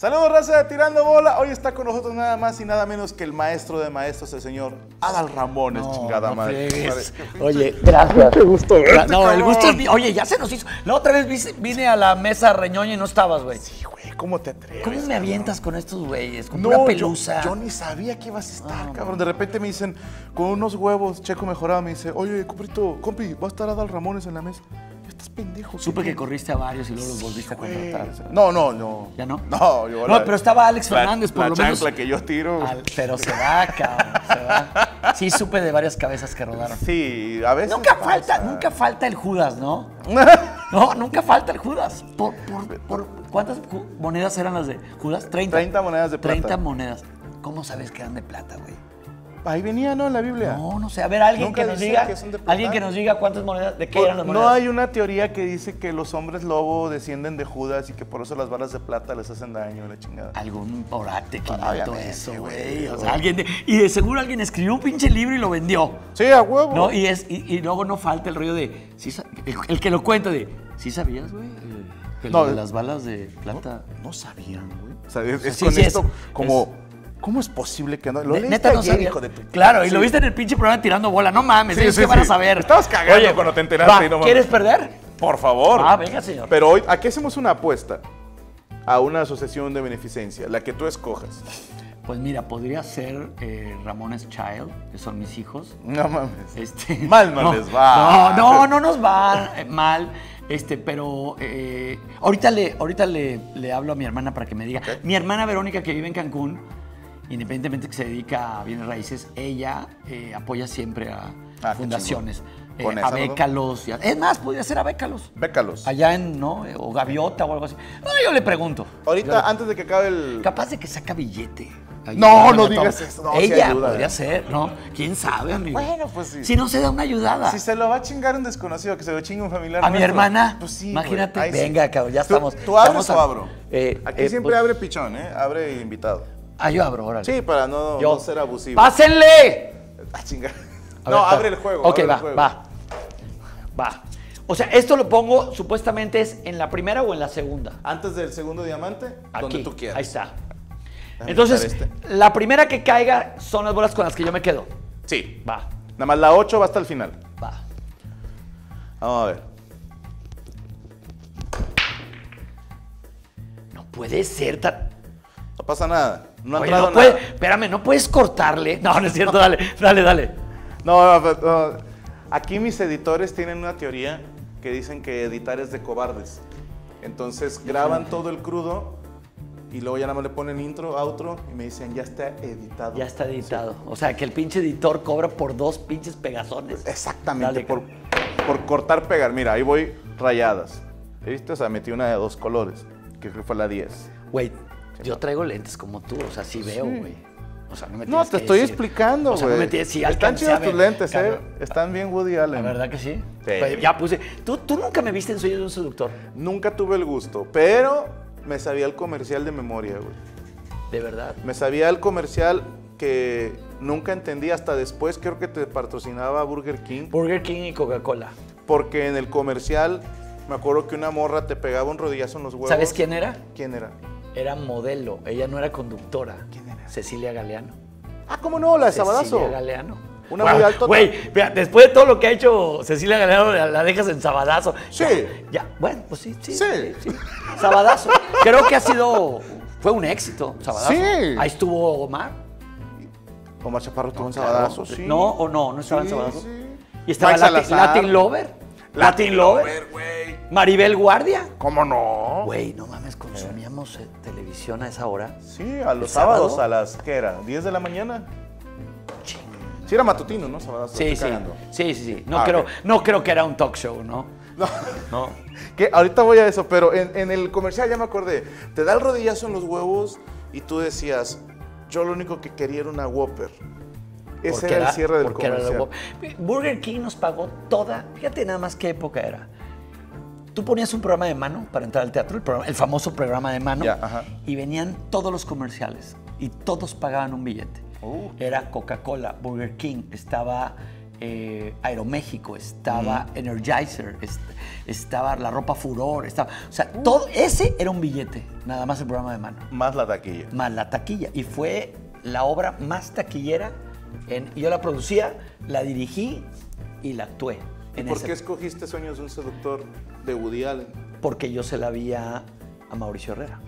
Saludos, raza de Tirando Bola. Hoy está con nosotros nada más y nada menos que el maestro de maestros, el señor Adal Ramones, chingada no madre. Oye, gracias. Qué gusto verte, No, el gusto es mío. Oye, ya se nos hizo. La otra vez vine a la mesa reñoña y no estabas, güey. Sí, güey, ¿cómo te atreves? ¿Cómo me cabrón? avientas con estos güeyes? Con No, una yo- pelusa. Yo, ni sabía que ibas a estar, cabrón. De repente me dicen, con unos huevos, Checo mejorado, me dice, oye, comprito, compi, va a estar Adal Ramones en la mesa. Estás pendejo. Supe ¿qué que corriste a varios y luego los volviste a contratar. No, no, no. ¿Ya no? No, yo No, pero estaba Alex la- Fernández, por la lo menos. chancla que yo tiro. Al- pero se va, cabrón. Se va. Sí, supe de varias cabezas que rodaron. Sí, a veces. Nunca pasa. falta, nunca falta el Judas, ¿no? No, nunca falta el Judas. Por, por- por- ¿Cuántas ju- monedas eran las de Judas? 30. 30 monedas de plata. 30 monedas. ¿Cómo sabes que eran de plata, güey? Ahí venía, ¿no? En la Biblia. No, no sé. A ver, alguien Nunca que nos diga. que alguien que nos diga cuántas monedas, de qué Por- eran las monedas. no hay una teoría que dice que los hombres lobo descienden de Judas y que por eso las balas de plata les hacen daño, la chingada. Algún orate que inventó Obviamente, eso, güey. O sea, alguien de- y de seguro alguien escribió un pinche libro y lo vendió. Sí, a huevo. ¿No? Y, es, y, y luego no falta el rollo de. ¿sí sa- el, el que lo cuenta de. ¿Sí sabías, güey? Que No, lo de las balas de plata. No sabían, güey. O sea, es, Sí, con sí, esto es- como... ¿Cómo es posible que no? Lo leíste Neta no ayer, hijo de tu- Claro, y lo viste en el pinche programa tirando bola. No mames, Sí, ellos sí, qué van a saber. Estabas cagando cuando te enteraste va, y no mames. ¿Quieres perder? Por favor. Ah, venga, señor. Pero hoy, aquí hacemos una apuesta a una asociación de beneficencia, la que tú escojas. Pues mira, podría ser eh, Ramones Child, que son mis hijos. No mames. Este, Mal no les va. No, no, no nos va eh, mal. Este, pero eh, ahorita, le, ahorita le, le hablo a mi hermana para que me diga. Mi hermana Verónica, que vive en Cancún, independientemente que se dedica a bienes raíces, ella eh, apoya siempre a Ah, fundaciones. Con eh, a ¿no? Bécalos. y a- Es más, podría ser a Bécalos. Bécalos. Allá en, ¿no? O Gaviota o algo así. No, yo le pregunto. Ahorita, antes de que acabe el... Capaz de que saca billete. No, no digas eso, no, Ella ayuda, podría ¿eh? ser, ¿no? ¿Quién sabe, amigo? Bueno, pues sí. Si no se da una ayudada. Si se lo va a chingar un desconocido, que se lo chingue un familiar a mi hermana, Pues sí, imagínate. ahí sí. Venga, cabrón, ya ¿Tú- estamos. ¿Tú abres estamos o abro? Eh, Aquí eh, siempre pues- abre pichón, ¿eh? Abre invitado. Ah, yo abro, órale. Sí, para no, Yo. no ser abusivo. ¡Pásenle! Ah, chinga. No, ver, abre el juego. Ok, abre el va, juego. va. Va. O sea, esto lo pongo supuestamente es en la primera o en la segunda. Antes del segundo diamante, donde Aquí. tú quieras. Ahí está. Déjame Entonces, quitar la primera que caiga son las bolas con las que yo me quedo. Sí. Va, Nada más la 8 va hasta el final. va. Vamos a ver. No puede ser tan. No pasa nada. No ha Oye, entrado no puede- nada. espérame, no puedes cortarle. No, no es cierto, dale, dale, dale. No, no, no. Aquí mis editores tienen una teoría que dicen que editar es de cobardes. Entonces graban todo el crudo y luego ya nada más le ponen intro, outro y me dicen ya está editado. Ya está editado. O sea, que el pinche editor cobra por dos pinches pegazones. Exactamente, Dale, por, por cortar, pegar. Mira, ahí voy rayadas. ¿Viste? O sea, metí una de dos colores, que fue la 10. Güey, yo traigo lentes como tú, o sea, sí veo, Sí. güey. O sea, no me No, te que estoy decir. explicando, O sea, güey. no me tienes si Están chidos tus lentes, ¿eh? Están bien Woody Allen. La verdad que sí. Sí. Pues ya puse. ¿Tú, tú nunca me viste en Sueño de un seductor. Nunca tuve el gusto, pero me sabía el comercial de memoria, güey. De verdad. Me sabía el comercial que nunca entendí hasta después, creo que te patrocinaba Burger King, Burger King y Coca-Cola. porque en el comercial me acuerdo que una morra te pegaba un rodillazo en los huevos. ¿Sabes quién era? ¿Quién era? Era modelo. Ella no era conductora. ¿Quién era? Cecilia Galeano. Ah, ¿cómo no? La de Cecilia Sabadazo. Galeano. Una Guau, muy alta. Güey, después de todo lo que ha hecho Cecilia Galeano, la, la dejas en Sabadazo. Sí. Ya, ya, bueno, pues sí, sí. Sí. Sabadazo. Creo que ha sido. Fue un éxito, Sabadazo. Sí. Ahí estuvo Omar. Omar Chaparro tuvo un Claro. Sabadazo, sí. No, o no, no estaba en Sabadazo. sí. Y estaba Latin, Lover. Latin Lover. güey. Maribel Guardia. ¿Cómo no? Güey, no mames, consumíamos eh, televisión a esa hora. Sí, a los sábados a las, ¿qué era? ¿10 de la mañana? Sí era matutino, ¿no? Sí, sí. Sí, sí, sí. No, Ah, creo, no creo que era un talk show, ¿no? No. No. Que ahorita voy a eso, pero en, en el comercial ya me acordé. Te da el rodillazo en los huevos y tú decías, yo lo único que quería era una Whopper. Ese Porque era, el cierre del era comercial. Burger King nos pagó toda. Fíjate nada más qué época era. Tú ponías un programa de mano para entrar al teatro, el, programa- el famoso programa de mano, ajá. y venían todos los comerciales y todos pagaban un billete. Uh. Era Coca-Cola, Burger King, estaba eh, Aeroméxico, estaba Energizer, est- estaba la ropa Furor, estaba, o sea, todo ese era un billete, nada más el programa de mano, Más la taquilla. más la taquilla y fue la obra más taquillera. En, yo la producía, la dirigí y la actué. ¿Y en por ese- qué escogiste Sueños de un seductor de Woody Allen? Porque yo se la vi a, a Mauricio Herrera.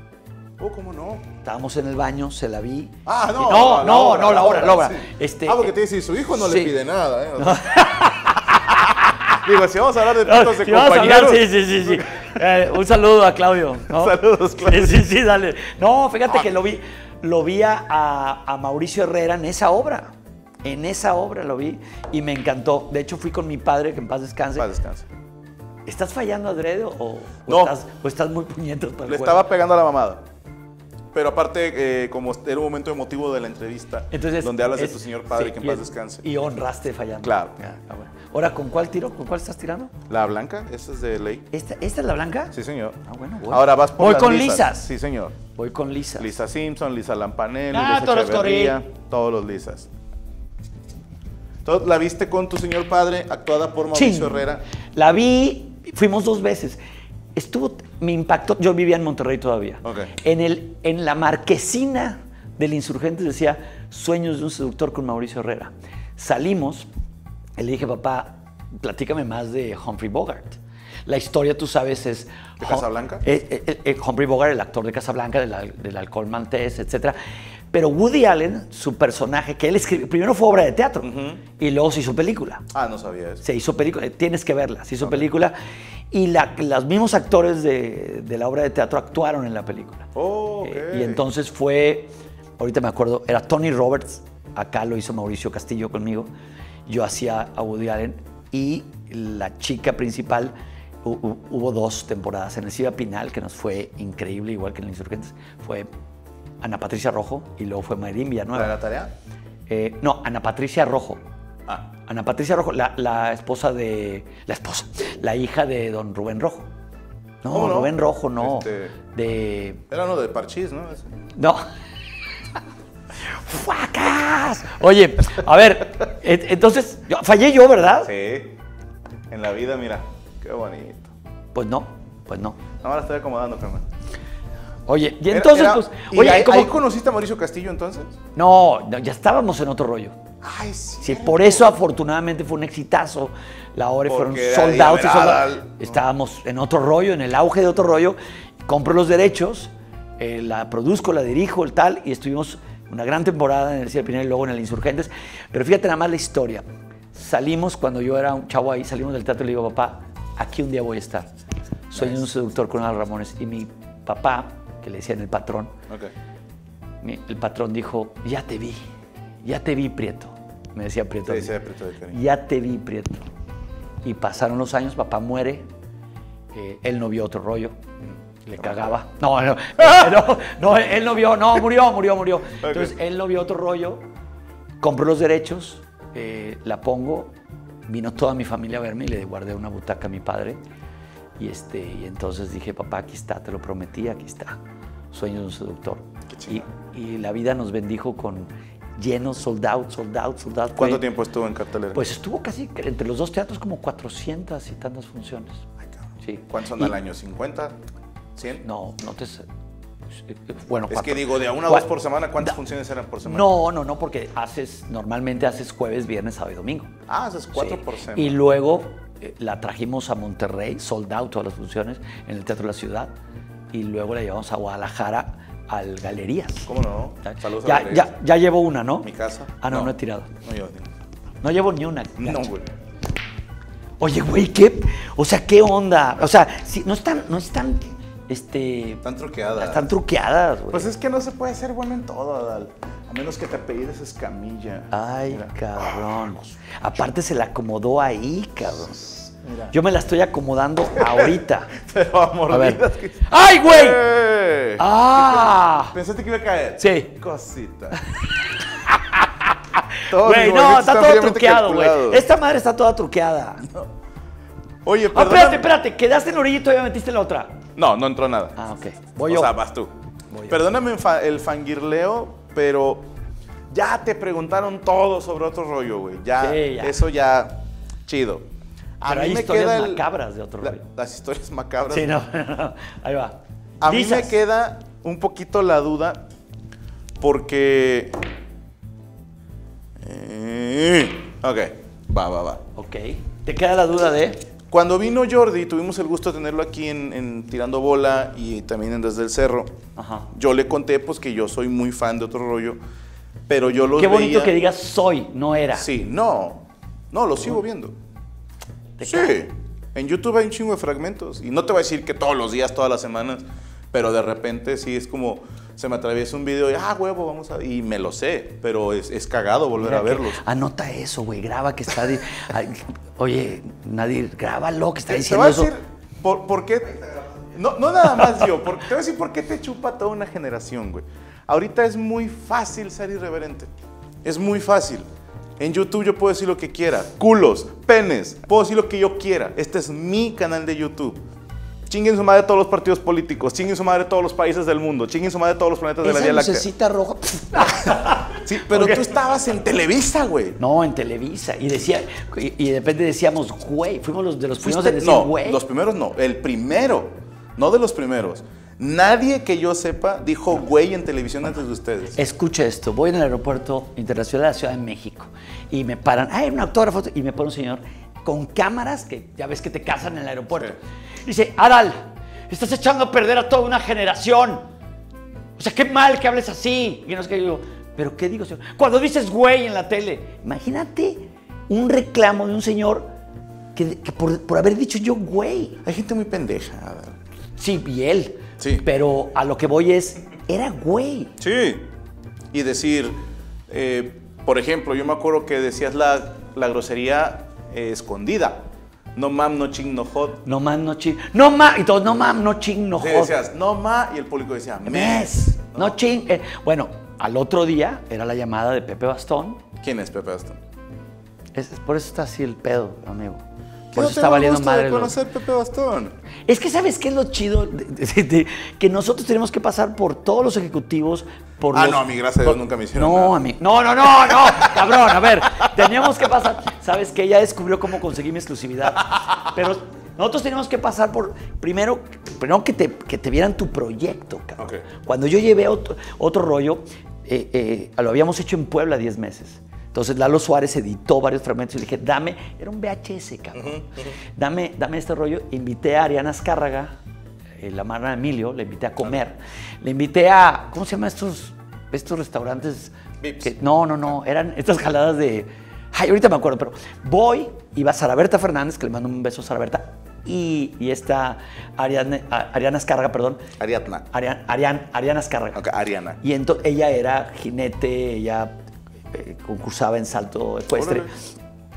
Oh, ¿cómo no? Estábamos en el baño, se la vi. Ah, no. No, la no, obra, no, la obra, la obra. sí. Este, ah, porque te dice, su hijo no sí. le pide nada, ¿eh? Digo, si vamos a hablar de No, pitos de hablar, sí, sí, sí, sí. Eh, un saludo a Claudio. ¿no? Saludos, Claudio. Sí, sí, sí, dale. No, fíjate que lo vi, lo vi a- a Mauricio Herrera en esa obra. En esa obra lo vi y me encantó. De hecho, fui con mi padre, que en paz descanse. Paz descanse. ¿Estás fallando, Adrede, o, o No. estás, o estás muy puñetos para el Le juego? estaba pegando a la mamada. Pero aparte, eh, como era un momento emotivo de la entrevista, Entonces, donde hablas de tu señor padre, sí, que en paz es- descanse. Y honraste fallando. Claro. Ya, ah, bueno. Ahora, ¿con cuál tiro? ¿Con cuál estás tirando? ¿La blanca? Esa es de ley. ¿Esta, esta es la blanca? Sí, señor. Ah, bueno, voy. Ahora vas por Voy las con lisas. Sí, señor. Voy con lisas. Lisa Simpson, Lisa Lampanelli, Ah, Lisa todos los Echeverría, todos los Lisas. Entonces, ¿La viste con tu señor padre, actuada por Mauricio Sí. Herrera? La vi, fuimos dos veces. Estuvo, me impactó, yo vivía en Monterrey todavía. En, el, en la marquesina del insurgente decía Sueños de un seductor con Mauricio Herrera. Salimos y le dije, papá, platícame más de Humphrey Bogart. La historia, tú sabes, es... ¿De Casablanca? Eh, eh, eh, Humphrey Bogart, el actor de Casablanca, del, del alcohol maltés, etc. Pero Woody Allen, su personaje, que él escribió, primero fue obra de teatro y luego se hizo película. Ah, no sabía eso. Se hizo película, tienes que verla, se hizo película y la- los mismos actores de, de la obra de teatro actuaron en la película. Oh. Eh, y entonces fue, ahorita me acuerdo, era Tony Roberts, acá lo hizo Mauricio Castillo conmigo, yo hacía a Woody Allen y la chica principal, hu- hu- hubo dos temporadas en el Ciba Pinal, que nos fue increíble, igual que en los Insurgentes, fue Ana Patricia Rojo y luego fue Mayrín ¿La Villanueva. de la tarea? Eh, no, Ana Patricia Rojo. Ah, Ana Patricia Rojo, la, la esposa de. La esposa. La hija de don Rubén Rojo. No, ¿Cómo no? Rubén Rojo, no. Este- De. era uno de Parchís, ¿no? Ese. No. ¡Fuacas! Oye, a ver, entonces, yo- fallé yo, ¿verdad? Sí. En la vida, mira, qué bonito. Pues no, pues no. Ahora estoy acomodando, carnal. Oye, y entonces, era- pues. ¿y Oye, ahí, ¿cómo- conociste a Mauricio Castillo entonces? No, no, ya estábamos en otro rollo. Ay, sí. Sí, por eso afortunadamente fue un exitazo. La obra fueron era sold out y sold out. Estábamos en otro rollo, en el auge de otro rollo. Compro los derechos, eh, la produzco, la dirijo, el tal, y estuvimos una gran temporada en el Cine Pinel y luego en el Insurgentes. Pero fíjate nada más la historia. Salimos, cuando yo era un chavo ahí, salimos del teatro y le digo, papá, aquí un día voy a estar. Soy un seductor con Al Ramones. Y mi papá, que le decían el patrón, el patrón dijo, ya te vi, ya te vi, Prieto. Me decía Prieto. De. Ya te vi, Prieto. Y pasaron los años, papá muere, eh, él no vio otro rollo, le cagaba. No, no, no, no, él no vio, no, murió, murió, murió. Entonces, él no vio otro rollo, compró los derechos, eh, la pongo, vino toda mi familia a verme y le guardé una butaca a mi padre. Y, este, y entonces dije, papá, aquí está, te lo prometí, aquí está. Sueño de un seductor. Qué Y, y la vida nos bendijo con llenos, sold out, sold out, sold out. ¿Cuánto Fue- tiempo estuvo en cartelera? pues estuvo casi entre los dos teatros como 400 y tantas funciones. Ay. Sí. ¿Cuántos son Y- al año? ¿50? ¿100? No, no te sé. Bueno, Es cuatro- que digo, de a una cua- dos por semana, ¿cuántas Da- funciones eran por semana? No, no, no, porque haces, normalmente haces jueves, viernes, sábado y domingo. Ah, haces cuatro Sí. por semana. Y luego la trajimos a Monterrey, sold out todas las funciones, en el Teatro de la Ciudad. Y luego la llevamos a Guadalajara al Galerías. ¿Cómo no? Saludos a ya, Galerías. ya, ya llevo una, ¿no? ¿Mi casa? Ah, no, no, he tirado. No, yo. No llevo ni una. No, güey. Oye, güey, ¿qué? O sea, ¿qué onda? O sea, sí, no están, no están, este, Están truqueadas. están truqueadas, güey. Pues es que no se puede ser bueno en todo, Adal. A menos que te apellides Escamilla. Ay, Mira. cabrón. Aparte se la acomodó ahí, cabrón. Mira. Yo me la estoy acomodando ahorita. Pero a A ver. que- ¡Ay, güey! ¡Eh! ¡Ah! Pensaste que iba a caer. Sí. Cosita. Güey, no, está todo truqueado, güey. Esta madre está toda truqueada. Oye, Ah, perdón. espérate, espérate. Quedaste en la orilla y todavía metiste la otra. No, no entró nada. Ah, ok. Voy o yo. sea, vas tú. Voy. Perdóname el fangirleo, pero ya te preguntaron todo sobre otro rollo, güey. Ya, Sí, ya. eso ya, chido. A Pero mí hay me historias queda el- macabras de otro la- rollo. las historias macabras. Sí, no, no, ahí va. A mí me queda un poquito la duda porque... Eh, ok, va, va, va. Ok. ¿Te queda la duda de? Cuando vino Jordi, tuvimos el gusto de tenerlo aquí en, en Tirando Bola y también en Desde el Cerro. Ajá. Yo le conté pues que yo soy muy fan de otro rollo, pero yo los Qué bonito veía- que digas soy, no era. Sí, no, no, lo sigo viendo. ¿Te Sí, cae? en YouTube hay un chingo de fragmentos. Y no te voy a decir que todos los días, todas las semanas, pero de repente sí es como, se me atraviesa un video y, ah, huevo, vamos a... Y me lo sé, pero es, es cagado volver Mira a verlos. Anota eso, güey. Graba que está. Ay, Oye, Nadir, grábalo que está Te, te diciendo voy a eso. decir por, por qué... No, no nada más yo, por- te voy a decir por qué te chupa toda una generación, güey. Ahorita es muy fácil ser irreverente. Es muy fácil. En YouTube yo puedo decir lo que quiera. Culos, penes, puedo decir lo que yo quiera. Este es mi canal de YouTube. Chinguen su madre todos los partidos políticos, chinguen su madre todos los países del mundo, chinguen su madre todos los planetas de la Vía Láctea. lucecita roja. Sí, pero tú estabas en Televisa, güey. No, en Televisa. Y decía, y, y de repente decíamos, güey. Fuimos los de los primeros en decir, no, güey. los primeros no, el primero, no de los primeros. Nadie que yo sepa dijo güey en televisión antes de ustedes. Escucha esto, voy en el aeropuerto internacional de la Ciudad de México y me paran, ay, un autógrafo, y me pone un señor con cámaras, que ya ves que te casan en el aeropuerto. Dice, Aral, estás echando a perder a toda una generación. O sea, qué mal que hables así. Y no es que yo, pero ¿qué digo, señor? Cuando dices güey en la tele, imagínate un reclamo de un señor que, que por, por haber dicho yo güey. Hay gente muy pendeja. a ver. Sí, y él. Sí. Pero a lo que voy es, era güey. Sí. Y decir, eh, por ejemplo, yo me acuerdo que decías la, la grosería eh, escondida. No mam, no ching, no hot. No mam, no ching. No mam. Y todos, no mam, no ching, no Sí, hot. decías, no ma, y el público decía, mes. No ching. Eh, bueno, al otro día era la llamada de Pepe Bastón. ¿Quién es Pepe? Es- es- por eso está así el pedo, amigo. Por no eso está valiendo gusto madre. de lo- conocer Pepe Bastón. Es que ¿sabes qué es lo chido? De- de- de- que nosotros tenemos que pasar por todos los ejecutivos. Por Ah, los- no, a mí, gracias a Dios, nunca me hicieron No, nada. a mí. No, no, no, no. Cabrón, a ver. Teníamos que pasar. ¿Sabes qué? Ella descubrió cómo conseguí mi exclusividad. Pero nosotros teníamos que pasar por. Primero, primero que, te, que te vieran tu proyecto, cabrón. Ok. Cuando yo llevé otro, otro rollo, eh, eh, lo habíamos hecho en Puebla 10 meses. Entonces Lalo Suárez editó varios fragmentos y le dije, dame, era un VHS, cabrón. Dame, dame este rollo. Invité a Ariana Azcárraga, eh, la marra de Emilio, le invité a comer. Le invité a, ¿cómo se llaman estos, estos restaurantes? Vips. que- no, no, no, eran estas jaladas de... Ay, ahorita me acuerdo, pero voy, iba Sara Berta Fernández, que le mando un beso a Sara Berta, y, y esta Ariana, a- Ariana Azcárraga, perdón. Ariadna. Ariana, Ariana, Ariana Azcárraga. Ok, Ariana. Y entonces ella era jinete, ella eh, concursaba en salto ecuestre. Órale.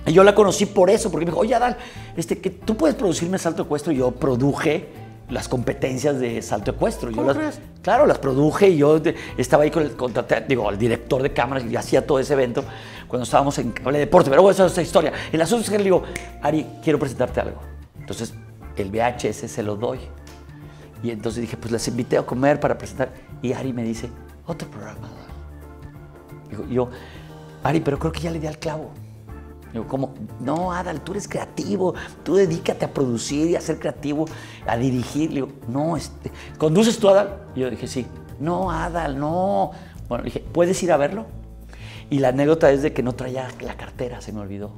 Y yo la conocí por eso, porque me dijo, oye Adal, este, que tú puedes producirme salto ecuestre. Y yo produje las competencias de salto ecuestre. Yo ¿Cómo las- crees? Claro, las produje y yo estaba ahí con el, contraté- digo, el director de cámaras y hacía todo ese evento cuando estábamos en Cable Deporte. Pero bueno, esa es otra historia. El asunto es que le digo, Ari, quiero presentarte algo. Entonces, el VHS se lo doy. Y entonces dije, pues les invité a comer para presentar. Y Ari me dice, otro programa. Adal". Digo, yo, Ari, pero creo que ya le di al clavo. Digo, ¿cómo? No, Adal, tú eres creativo, tú dedícate a producir y a ser creativo, a dirigir. Le digo, no, este, ¿conduces tú, Adal? Y yo dije, sí. No, Adal, no. Bueno, dije, ¿puedes ir a verlo? Y la anécdota es de que no traía la cartera, se me olvidó.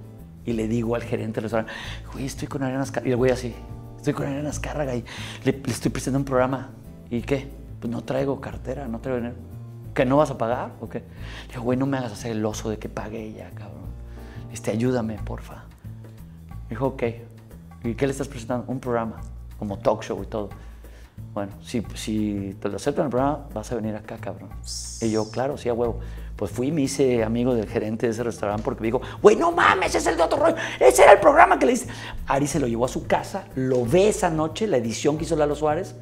Y le digo al gerente del restaurante, güey, estoy con Ariana Azcárraga. Y el güey así, estoy con Ariana Azcárraga y le estoy presentando un programa. ¿Y qué? Pues no traigo cartera, no traigo dinero. ¿Que no vas a pagar o qué? Le digo, güey, no me hagas hacer el oso de que pague ella, cabrón. Este, ayúdame, porfa. Dijo, ok. ¿Y qué le estás presentando? Un programa, como talk show y todo. Bueno, si, si te lo aceptan el programa, vas a venir acá, cabrón. Y yo, claro, sí, a huevo. Pues fui y me hice amigo del gerente de ese restaurante porque me dijo, güey, no mames, ese es el de otro rollo. Ese era el programa que le hice. Ari se lo llevó a su casa, lo ve esa noche, la edición que hizo Lalo Suárez.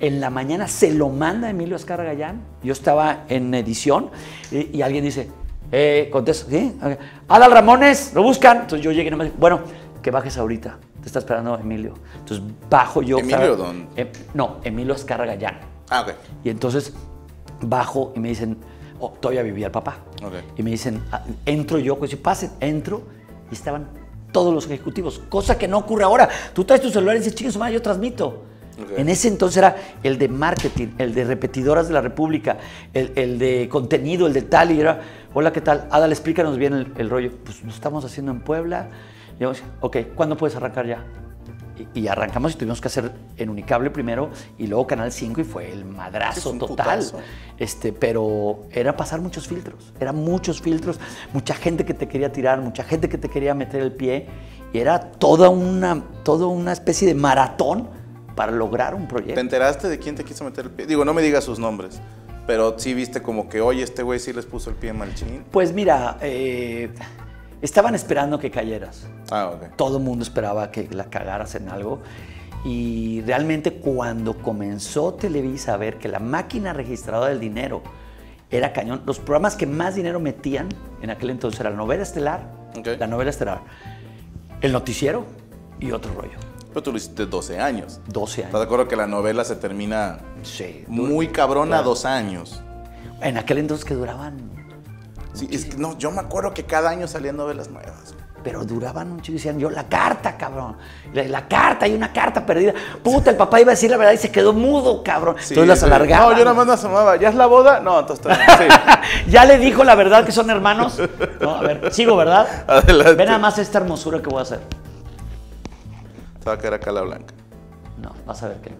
En la mañana se lo manda Emilio Azcarra Gallán. Yo estaba en edición y, y alguien dice, eh, contesto, ¿sí? Ok. Adal Ramones, lo buscan. Entonces yo llegué y nomás, bueno, que bajes ahorita. Te está esperando Emilio. Entonces bajo yo. ¿Emilio dónde? Em- no, Emilio Azcarra Gallán. Ah, ok. Y entonces bajo y me dicen, oh, todavía vivía el papá. Ok. Y me dicen, ah, entro yo, pues si pasen, entro y estaban todos los ejecutivos, cosa que no ocurre ahora. Tú traes tu celular y dices, madre, yo transmito. Ok. En ese entonces era el de marketing, el de repetidoras de la República, el, el de contenido, el de tal, y era, hola, ¿qué tal? Adal, explícanos bien el, el rollo. Pues lo estamos haciendo en Puebla. Y yo, ok, ¿cuándo puedes arrancar ya? Y, y arrancamos y tuvimos que hacer en Unicable primero y luego Canal 5 y fue el madrazo total. putazo. Este, pero era pasar muchos filtros, eran muchos filtros, mucha gente que te quería tirar, mucha gente que te quería meter el pie y era toda una, toda una especie de maratón para lograr un ¿Te proyecto. enteraste de quién te quiso meter el pie? Digo, no me digas sus nombres, pero sí viste como que, oye, este güey sí les puso el pie malchín. Pues mira, eh, estaban esperando que cayeras. Ah, ok. Todo el mundo esperaba que la cagaras en algo. Y realmente cuando comenzó Televisa a ver que la máquina registradora del dinero era cañón, los programas que más dinero metían en aquel entonces era la novela estelar, la novela estelar, el noticiero y otro rollo. Pero tú lo hiciste 12 años. 12 ¿Estás de años. acuerdo que la novela se termina Sí. muy cabrona dos años? En aquel entonces que duraban, Sí, es que no, yo me acuerdo que cada año salían novelas nuevas. pero duraban un chico y decían, yo, la carta, cabrón. La, la carta, hay una carta perdida. Puta, el papá iba a decir la verdad y se quedó mudo, cabrón. Sí, entonces las sí. alargaban. No, yo nada más me asomaba. ¿Ya es la boda? No, entonces. Sí. ¿Ya le dijo la verdad que son hermanos? No, a ver, sigo, ¿verdad? Adelante. Ve nada más esta hermosura que voy a hacer. Se va a caer acá la blanca. No, vas a ver que no.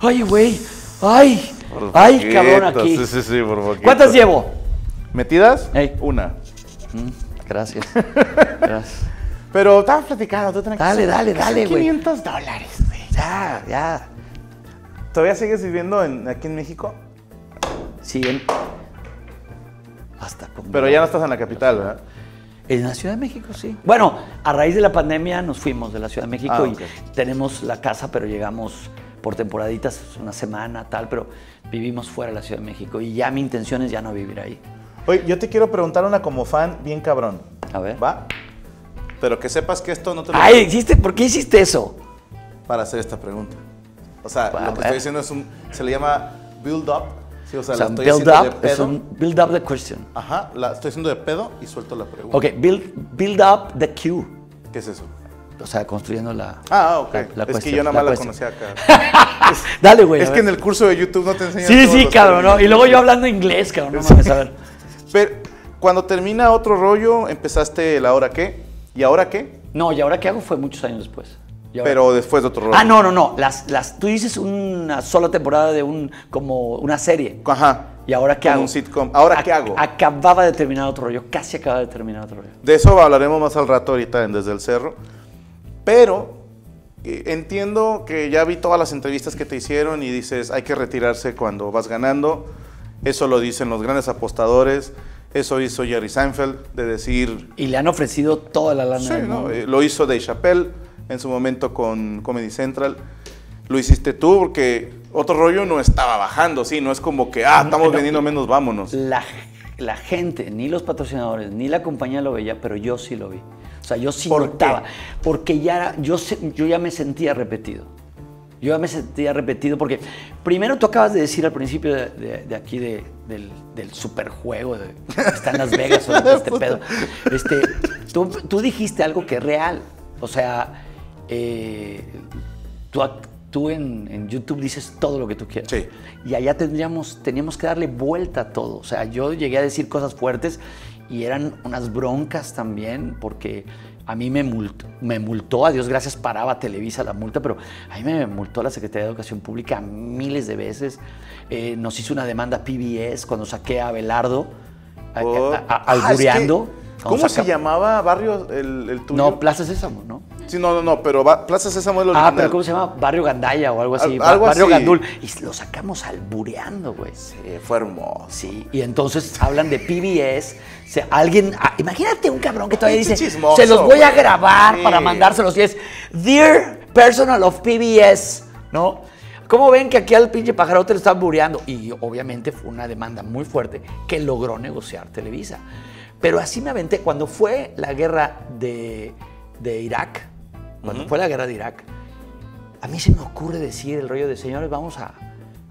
Ay, güey. Ay. Ay, cabrón, aquí. Sí, sí, sí, por poquito. ¿Cuántas llevo? ¿Metidas? Ey. Una. Mm, gracias. Gracias. Pero estaba platicando, tú tranquilo. Dale, dale, dale, güey. 500 dólares, güey. Ya, ya. ¿Todavía sigues viviendo en- aquí en México? Siguen. Hasta con. Pero ya no estás en la capital, ¿verdad? En la Ciudad de México, sí. Bueno, a raíz de la pandemia nos fuimos de la Ciudad de México Ah, ok. y tenemos la casa, pero llegamos por temporaditas, una semana, tal, pero vivimos fuera de la Ciudad de México y ya mi intención es ya no vivir ahí. Oye, yo te quiero preguntar una como fan bien cabrón. A ver. ¿Va? Pero que sepas que esto no te lo Ay, ¿hiciste, ¿por qué hiciste eso? para hacer esta pregunta. O sea, lo que estoy diciendo es un... Se le llama build up. Sí, o sea, O sea, build up es pedo. un build up the question. Ajá, la estoy haciendo de pedo y suelto la pregunta. Ok, build, build up the queue. ¿Qué es eso? O sea, construyendo la. Ah, ok. la- la es que cuestión, yo nada más la, conocía acá. Dale, güey. es que en el curso de YouTube no te enseñan Sí, sí, cabrón, ¿no? Y luego yo hablando inglés, cabrón, no mames, a ver. Pero cuando termina otro rollo, empezaste el ahora qué y ahora qué, No, y ahora qué hago fue muchos años después. Pero después de otro rollo. Ah, no, no, no. Las, las, tú dices una sola temporada de un, como una serie. Ajá. ¿Y ahora qué Como hago? un sitcom. ¿Ahora Ac- qué hago? Acababa de terminar otro rollo, casi acaba de terminar otro rollo. De eso hablaremos más al rato ahorita en Desde el Cerro. Pero eh, entiendo que ya vi todas las entrevistas que te hicieron y dices hay que retirarse cuando vas ganando. Eso lo dicen los grandes apostadores. Eso hizo Jerry Seinfeld de decir Y le han ofrecido toda la lana Sí, del ¿no? mundo. Eh, lo hizo Dave Chappelle en su momento con Comedy Central. Lo hiciste tú porque otro rollo no estaba bajando, sí, no es como que, ah, estamos No. vendiendo menos, vámonos. La, la gente, ni los patrocinadores, ni la compañía lo veía, pero yo sí lo vi. O sea, yo sí ¿Por notaba. qué? Porque ya, era- yo, yo ya me sentía repetido. Yo ya me sentía repetido porque primero tú acabas de decir al principio de, de- de aquí de- del, del superjuego, de, está en Las Vegas, o este pedo. Este, tú, tú dijiste algo que es real. O sea, eh, tú, en, en YouTube dices todo lo que tú quieras. Sí. Y allá tendríamos, teníamos que darle vuelta a todo. O sea, yo llegué a decir cosas fuertes y eran unas broncas también, porque a mí me multó, me multó, a Dios gracias paraba Televisa la multa, pero a mí me multó la Secretaría de Educación Pública miles de veces. Eh, nos hizo una demanda PBS cuando saqué a Abelardo, a- Por- a- a- Ah, es que- albureando. ¿Cómo se llamaba barrio el, el tuyo? No, Plaza Sésamo, ¿no? Sí, no, no, no, pero va- Plaza Sésamo es lo Ah, pero ¿cómo se llama? Barrio Gandaya o algo así. Al- algo Barrio así. Gandul. Y lo sacamos albureando, güey. Sí, fue hermoso. Sí, y entonces hablan de PBS. Alguien, ah, imagínate un cabrón que todavía dice, chismoso, se los voy a güey". grabar para mandárselos. Y es, Dear Personal of PBS, ¿no? ¿Cómo ven que aquí al pinche pajarote le están bureando? Y obviamente fue una demanda muy fuerte que logró negociar Televisa. Pero así me aventé. Cuando fue la guerra de, de Irak, cuando fue la guerra de Irak, a mí se me ocurre decir el rollo de señores, vamos a,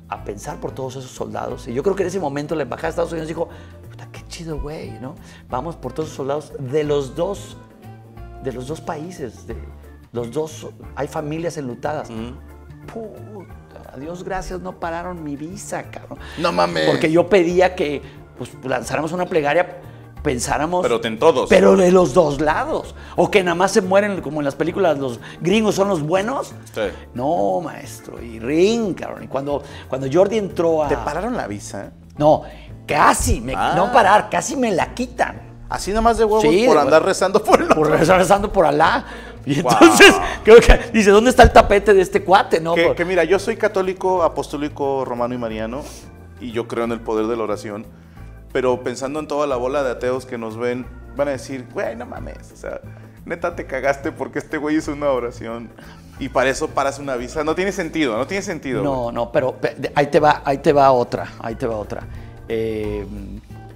a pensar por todos esos soldados. Y yo creo que en ese momento la embajada de Estados Unidos dijo, puta, qué chido, güey, ¿no? Vamos por todos esos soldados de los dos, de los dos países, de los dos, hay familias enlutadas. Puta, a Dios gracias, no pararon mi visa, cabrón. No mames. Porque yo pedía que pues, lanzáramos una plegaria, pensáramos. Pero en todos. Pero de los dos lados. O que nada más se mueren, como en las películas, los gringos son los buenos. Sí. No, maestro. Y ring, cabrón. Y cuando, cuando Jordi entró a. ¿Te pararon la visa? No, casi. Me, Ah. No parar, casi me la quitan. Así nada más de huevos Sí, por de andar rezando por el Por regresar rezando por Alá. Y Wow. entonces, creo que dice, ¿dónde está el tapete de este cuate? No, Que, Por- que mira, yo soy católico, apostólico, romano y mariano, y yo creo en el poder de la oración, pero pensando en toda la bola de ateos que nos ven, van a decir, güey, no mames, o sea, neta te cagaste porque este güey hizo una oración y para eso paras una visa. No tiene sentido, no tiene sentido. güey. No, no, pero ahí te va, ahí te va otra, ahí te va otra. Eh,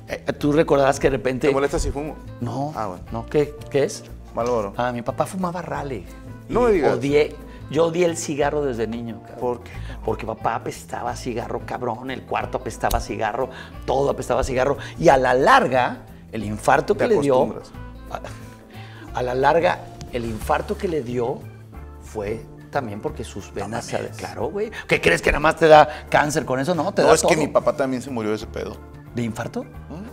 eh, Tú recordarás que de repente. ¿Te molesta si fumo? No, Ah, bueno. no, ¿qué, qué es? Malboro. Ah, mi papá fumaba rale. No me digas. Odié, yo odié el cigarro desde niño. cabrón. ¿Por qué? Porque papá apestaba a cigarro, cabrón. El cuarto apestaba a cigarro, todo apestaba a cigarro. Y a la larga, el infarto que le dio. A, a la larga, el infarto que le dio fue también porque sus venas se. Claro, güey. ¿Qué crees que nada más te da cáncer con eso? No, te No, da es que mi papá también se murió de ese pedo. ¿De infarto?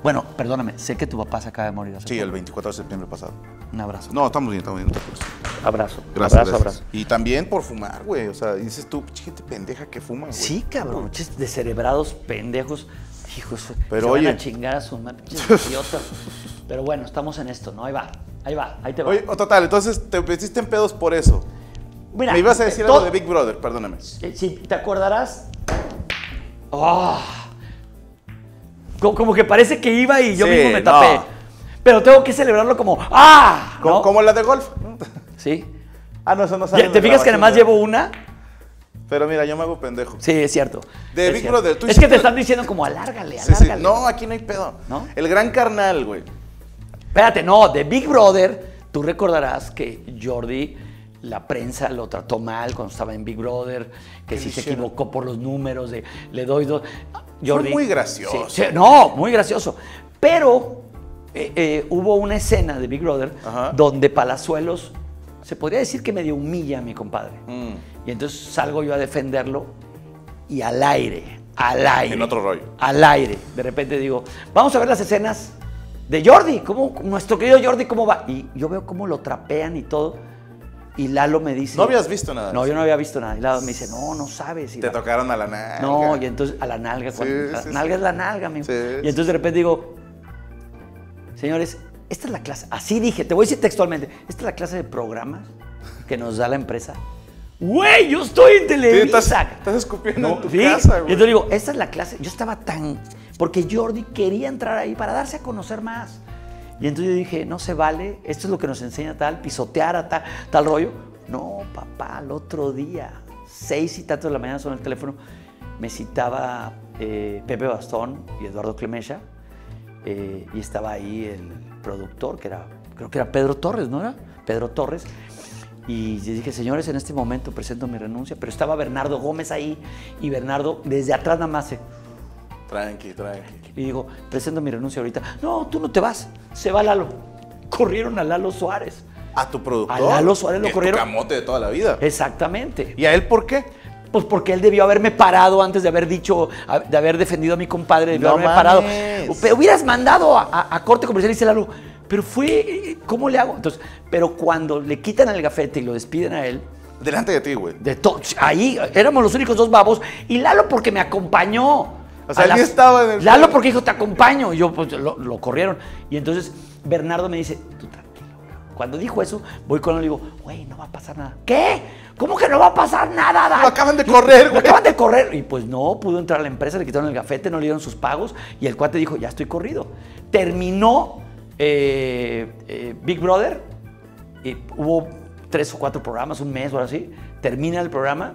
Bueno, perdóname, sé que tu papá se acaba de morir hace Sí, poco. el 24 de septiembre pasado. Un abrazo. No, estamos bien, estamos bien. Abrazo. Gracias, abrazo, gracias. abrazo. Y también por fumar, güey. O sea, dices tú, "Pinche gente pendeja que fuma, güey. Sí, cabrón, pinches descerebrados, pendejos. Hijos, Pero se van oye. a chingar a su madre, pinches idiotas. Pero bueno, estamos en esto, ¿no? Ahí va, ahí va, ahí te va. Oye, o total, entonces te metiste en pedos por eso. Mira, Me ibas a decir eh, algo todo- de Big Brother, perdóname. Eh, Si te acordarás. ¡Ah! Como, que parece que iba y yo Sí, mismo me no. tapé. Pero tengo que celebrarlo como ¡Ah! Como, ¿no? como la de golf. Sí. Ah, no, eso no sale. ¿Te fijas que nada más grabación, llevo una? ¿verdad? Pero mira, yo me hago pendejo. Sí, es cierto. De Big. Brother, tú Es que te están diciendo como alárgale, Sí, sí. alárgale. No, aquí no hay pedo. ¿No? El gran carnal, güey. Espérate, no, de Big Brother, tú recordarás que Jordi, la prensa lo trató mal cuando estaba en Big Brother, que ¿Qué si le se equivocó por los números, de le doy dos. Jordi. muy gracioso. Sí, sí, no, muy gracioso. Pero eh, eh, hubo una escena de Big Brother Ajá. donde Palazuelos, se podría decir que medio humilla a mi compadre. Mm. Y entonces salgo yo a defenderlo y al aire, al aire. En otro rollo. Al aire. De repente digo, vamos a ver las escenas de Jordi, cómo, nuestro querido Jordi, cómo va. Y yo veo cómo lo trapean y todo. Y Lalo me dice. No habías visto nada. No, yo no había visto nada. Y Lalo me dice, no, no sabes. Y Te la- tocaron a la nalga. no, y entonces a la nalga. cuando- Sí, la nalga sí. es la nalga, amigo. Y entonces de repente digo, señores, esta es la clase. Así dije, te voy a decir textualmente, esta es la clase de programas que nos da la empresa. Güey, yo estoy en Sí, Televisa. estás, estás escupiendo en tu Sí, casa, Y güey. entonces digo, esta es la clase. Yo estaba tan. Porque Jordi quería entrar ahí para darse a conocer más. Y entonces yo dije, no se vale, esto es lo que nos enseña tal, pisotear a tal, tal rollo. No, papá, al otro día, seis y tanto de la mañana sonó el teléfono, me citaba eh, Pepe Bastón y Eduardo Clemesha, eh, y estaba ahí el productor, que era, creo que era Pedro Torres, ¿no era? Pedro Torres. Y yo dije, señores, en este momento presento mi renuncia, pero estaba Bernardo Gómez ahí, y Bernardo desde atrás nada más se, Tranqui, tranqui. y digo, presento mi renuncia ahorita. No, tú no te vas, se va Lalo. Corrieron a Lalo Suárez. A tu productor. A Lalo Suárez lo es tu corrieron. camote de toda la vida. Exactamente. ¿Y a él por qué? Pues porque él debió haberme parado antes de haber dicho, de haber defendido a mi compadre, debió No haberme parado. Pero hubieras mandado a, a- a corte comercial y dice Lalo, pero fue, ¿cómo le hago? Entonces, pero cuando le quitan el gafete y lo despiden a él, Delante de ti, güey. de ahí éramos los únicos dos babos, y Lalo porque me acompañó. O sea, A él las- ni estaba en el- Lalo porque dijo, te acompaño. Y yo, pues, lo, lo corrieron. Y entonces Bernardo me dice, tú tranquilo. cabrón". Cuando dijo eso, voy con él y digo, güey, no va a pasar nada. ¿Qué? ¿Cómo que no va a pasar nada? Dan? Lo acaban de correr, Lo güey. acaban de correr. Y pues no, pudo entrar a la empresa, le quitaron el gafete, no le dieron sus pagos. Y el cuate dijo, ya estoy corrido. Terminó eh, eh, Big Brother. Y hubo tres o cuatro programas, un mes o algo así. Termina el programa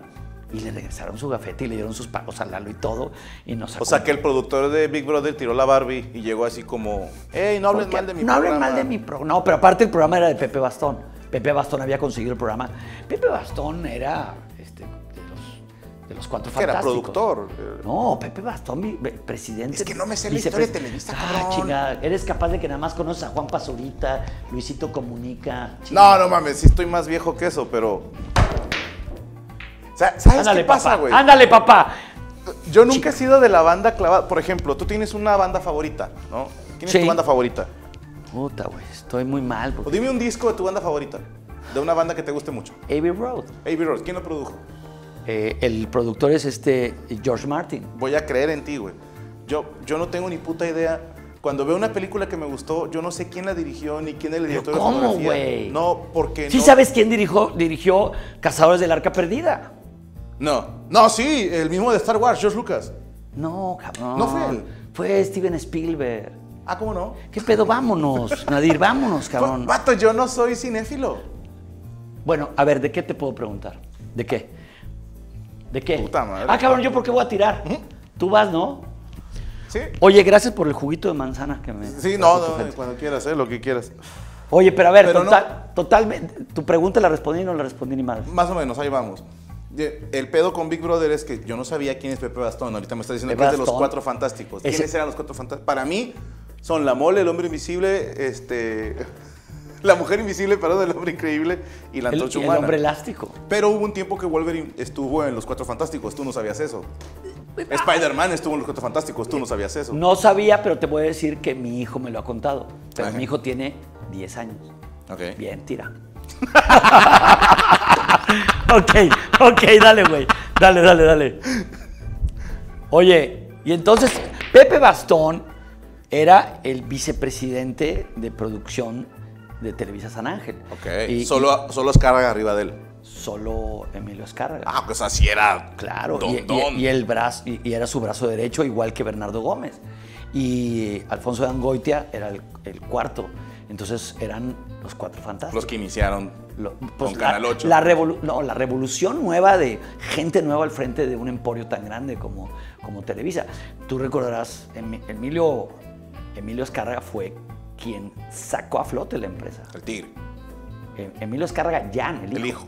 y le regresaron su gafete y le dieron sus pagos a Lalo y todo. Y nos O sea, que el productor de Big Brother tiró la Barbie y llegó así como, hey, no Porque mal de mi No hablen programa". mal de mi programa. No, pero aparte el programa era de Pepe Bastón. Pepe Bastón había conseguido el programa. Pepe Bastón era este, de los de los cuatro Que era fantásticos. productor. eh. No, Pepe Bastón, presidente. Es que no me sé la historia de Televisa, Ah, cabrón. chinga, eres capaz de que nada más conoces a Juan Pazurita, Luisito Comunica. No, no mames, sí estoy más viejo que eso, pero. Sa- ¿Sabes Ándale, qué pasa, güey? Ándale, papá. Yo nunca he sido de la banda clavada. Por ejemplo, tú tienes una banda favorita, ¿no? ¿Quién es Sí. tu banda favorita? Puta, güey, estoy muy mal. O porque- dime un disco de tu banda favorita. De una banda que te guste mucho. Abbey Road. Abbey Road, ¿quién lo produjo? Eh, el productor es este George Martin. Voy a creer en ti, güey. Yo, yo no tengo ni puta idea. Cuando veo una película que me gustó, yo no sé quién la dirigió ni quién es el director de ¿cómo, güey? No, porque ¿Sí no. sabes quién dirigió, dirigió Cazadores del Arca Perdida? No. No, sí, el mismo de Star Wars, George Lucas. No, cabrón. ¿No fue él? Fue Steven Spielberg. Ah, ¿cómo no? ¿Qué pedo? Vámonos, Nadir, vámonos, cabrón. Vato, yo no soy cinéfilo. Bueno, a ver, ¿de qué te puedo preguntar? ¿De qué? ¿De qué? Puta madre. Ah, cabrón, ¿yo por qué voy a tirar? Tú vas, ¿no? ¿Sí? Oye, gracias por el juguito de manzana que me... Sí, no, no, cuando quieras, eh, lo que quieras. Oye, pero a ver, Pero no- total- totalmente, tu pregunta la respondí y no la respondí ni madre. Más o menos, ahí vamos. El pedo con Big Brother es que yo no sabía quién es Pepe Bastón. Ahorita me está diciendo Pepe que es de los cuatro fantásticos. Ese- ¿Quiénes eran los cuatro fantásticos? Para mí son La Mole, El Hombre Invisible, este... La Mujer Invisible, perdón, El Hombre Increíble y La El, Antorcha el Humana. hombre elástico. Pero hubo un tiempo que Wolverine estuvo en los Cuatro Fantásticos, tú no sabías eso. Spider-Man estuvo en los Cuatro Fantásticos, tú no sabías eso. No sabía, pero te voy a decir que mi hijo me lo ha contado. Pero Ajá. mi hijo tiene 10 años. Ok. Bien, tira. ok, ok, dale, güey. Dale, dale, dale. Oye, y entonces Pepe Bastón era el vicepresidente de producción de Televisa San Ángel. Ok. Y- solo, solo Escarga arriba de él. Solo Emilio Escárraga. Ah, pues así era. Claro, Don, y, y- don. y el brazo, y, y era su brazo derecho, igual que Bernardo Gómez. Y Alfonso de Angoitia era el, el cuarto. Entonces eran los cuatro fantásticos. Los que iniciaron Lo- con pues, la, Canal 8. La, revolu- no, la revolución nueva de gente nueva al frente de un emporio tan grande como, como Televisa. Tú recordarás, Emi- Emilio, Emilio Escárraga fue quien sacó a flote la empresa. El tigre. Em- Emilio Escárraga Jan, el hijo. El hijo.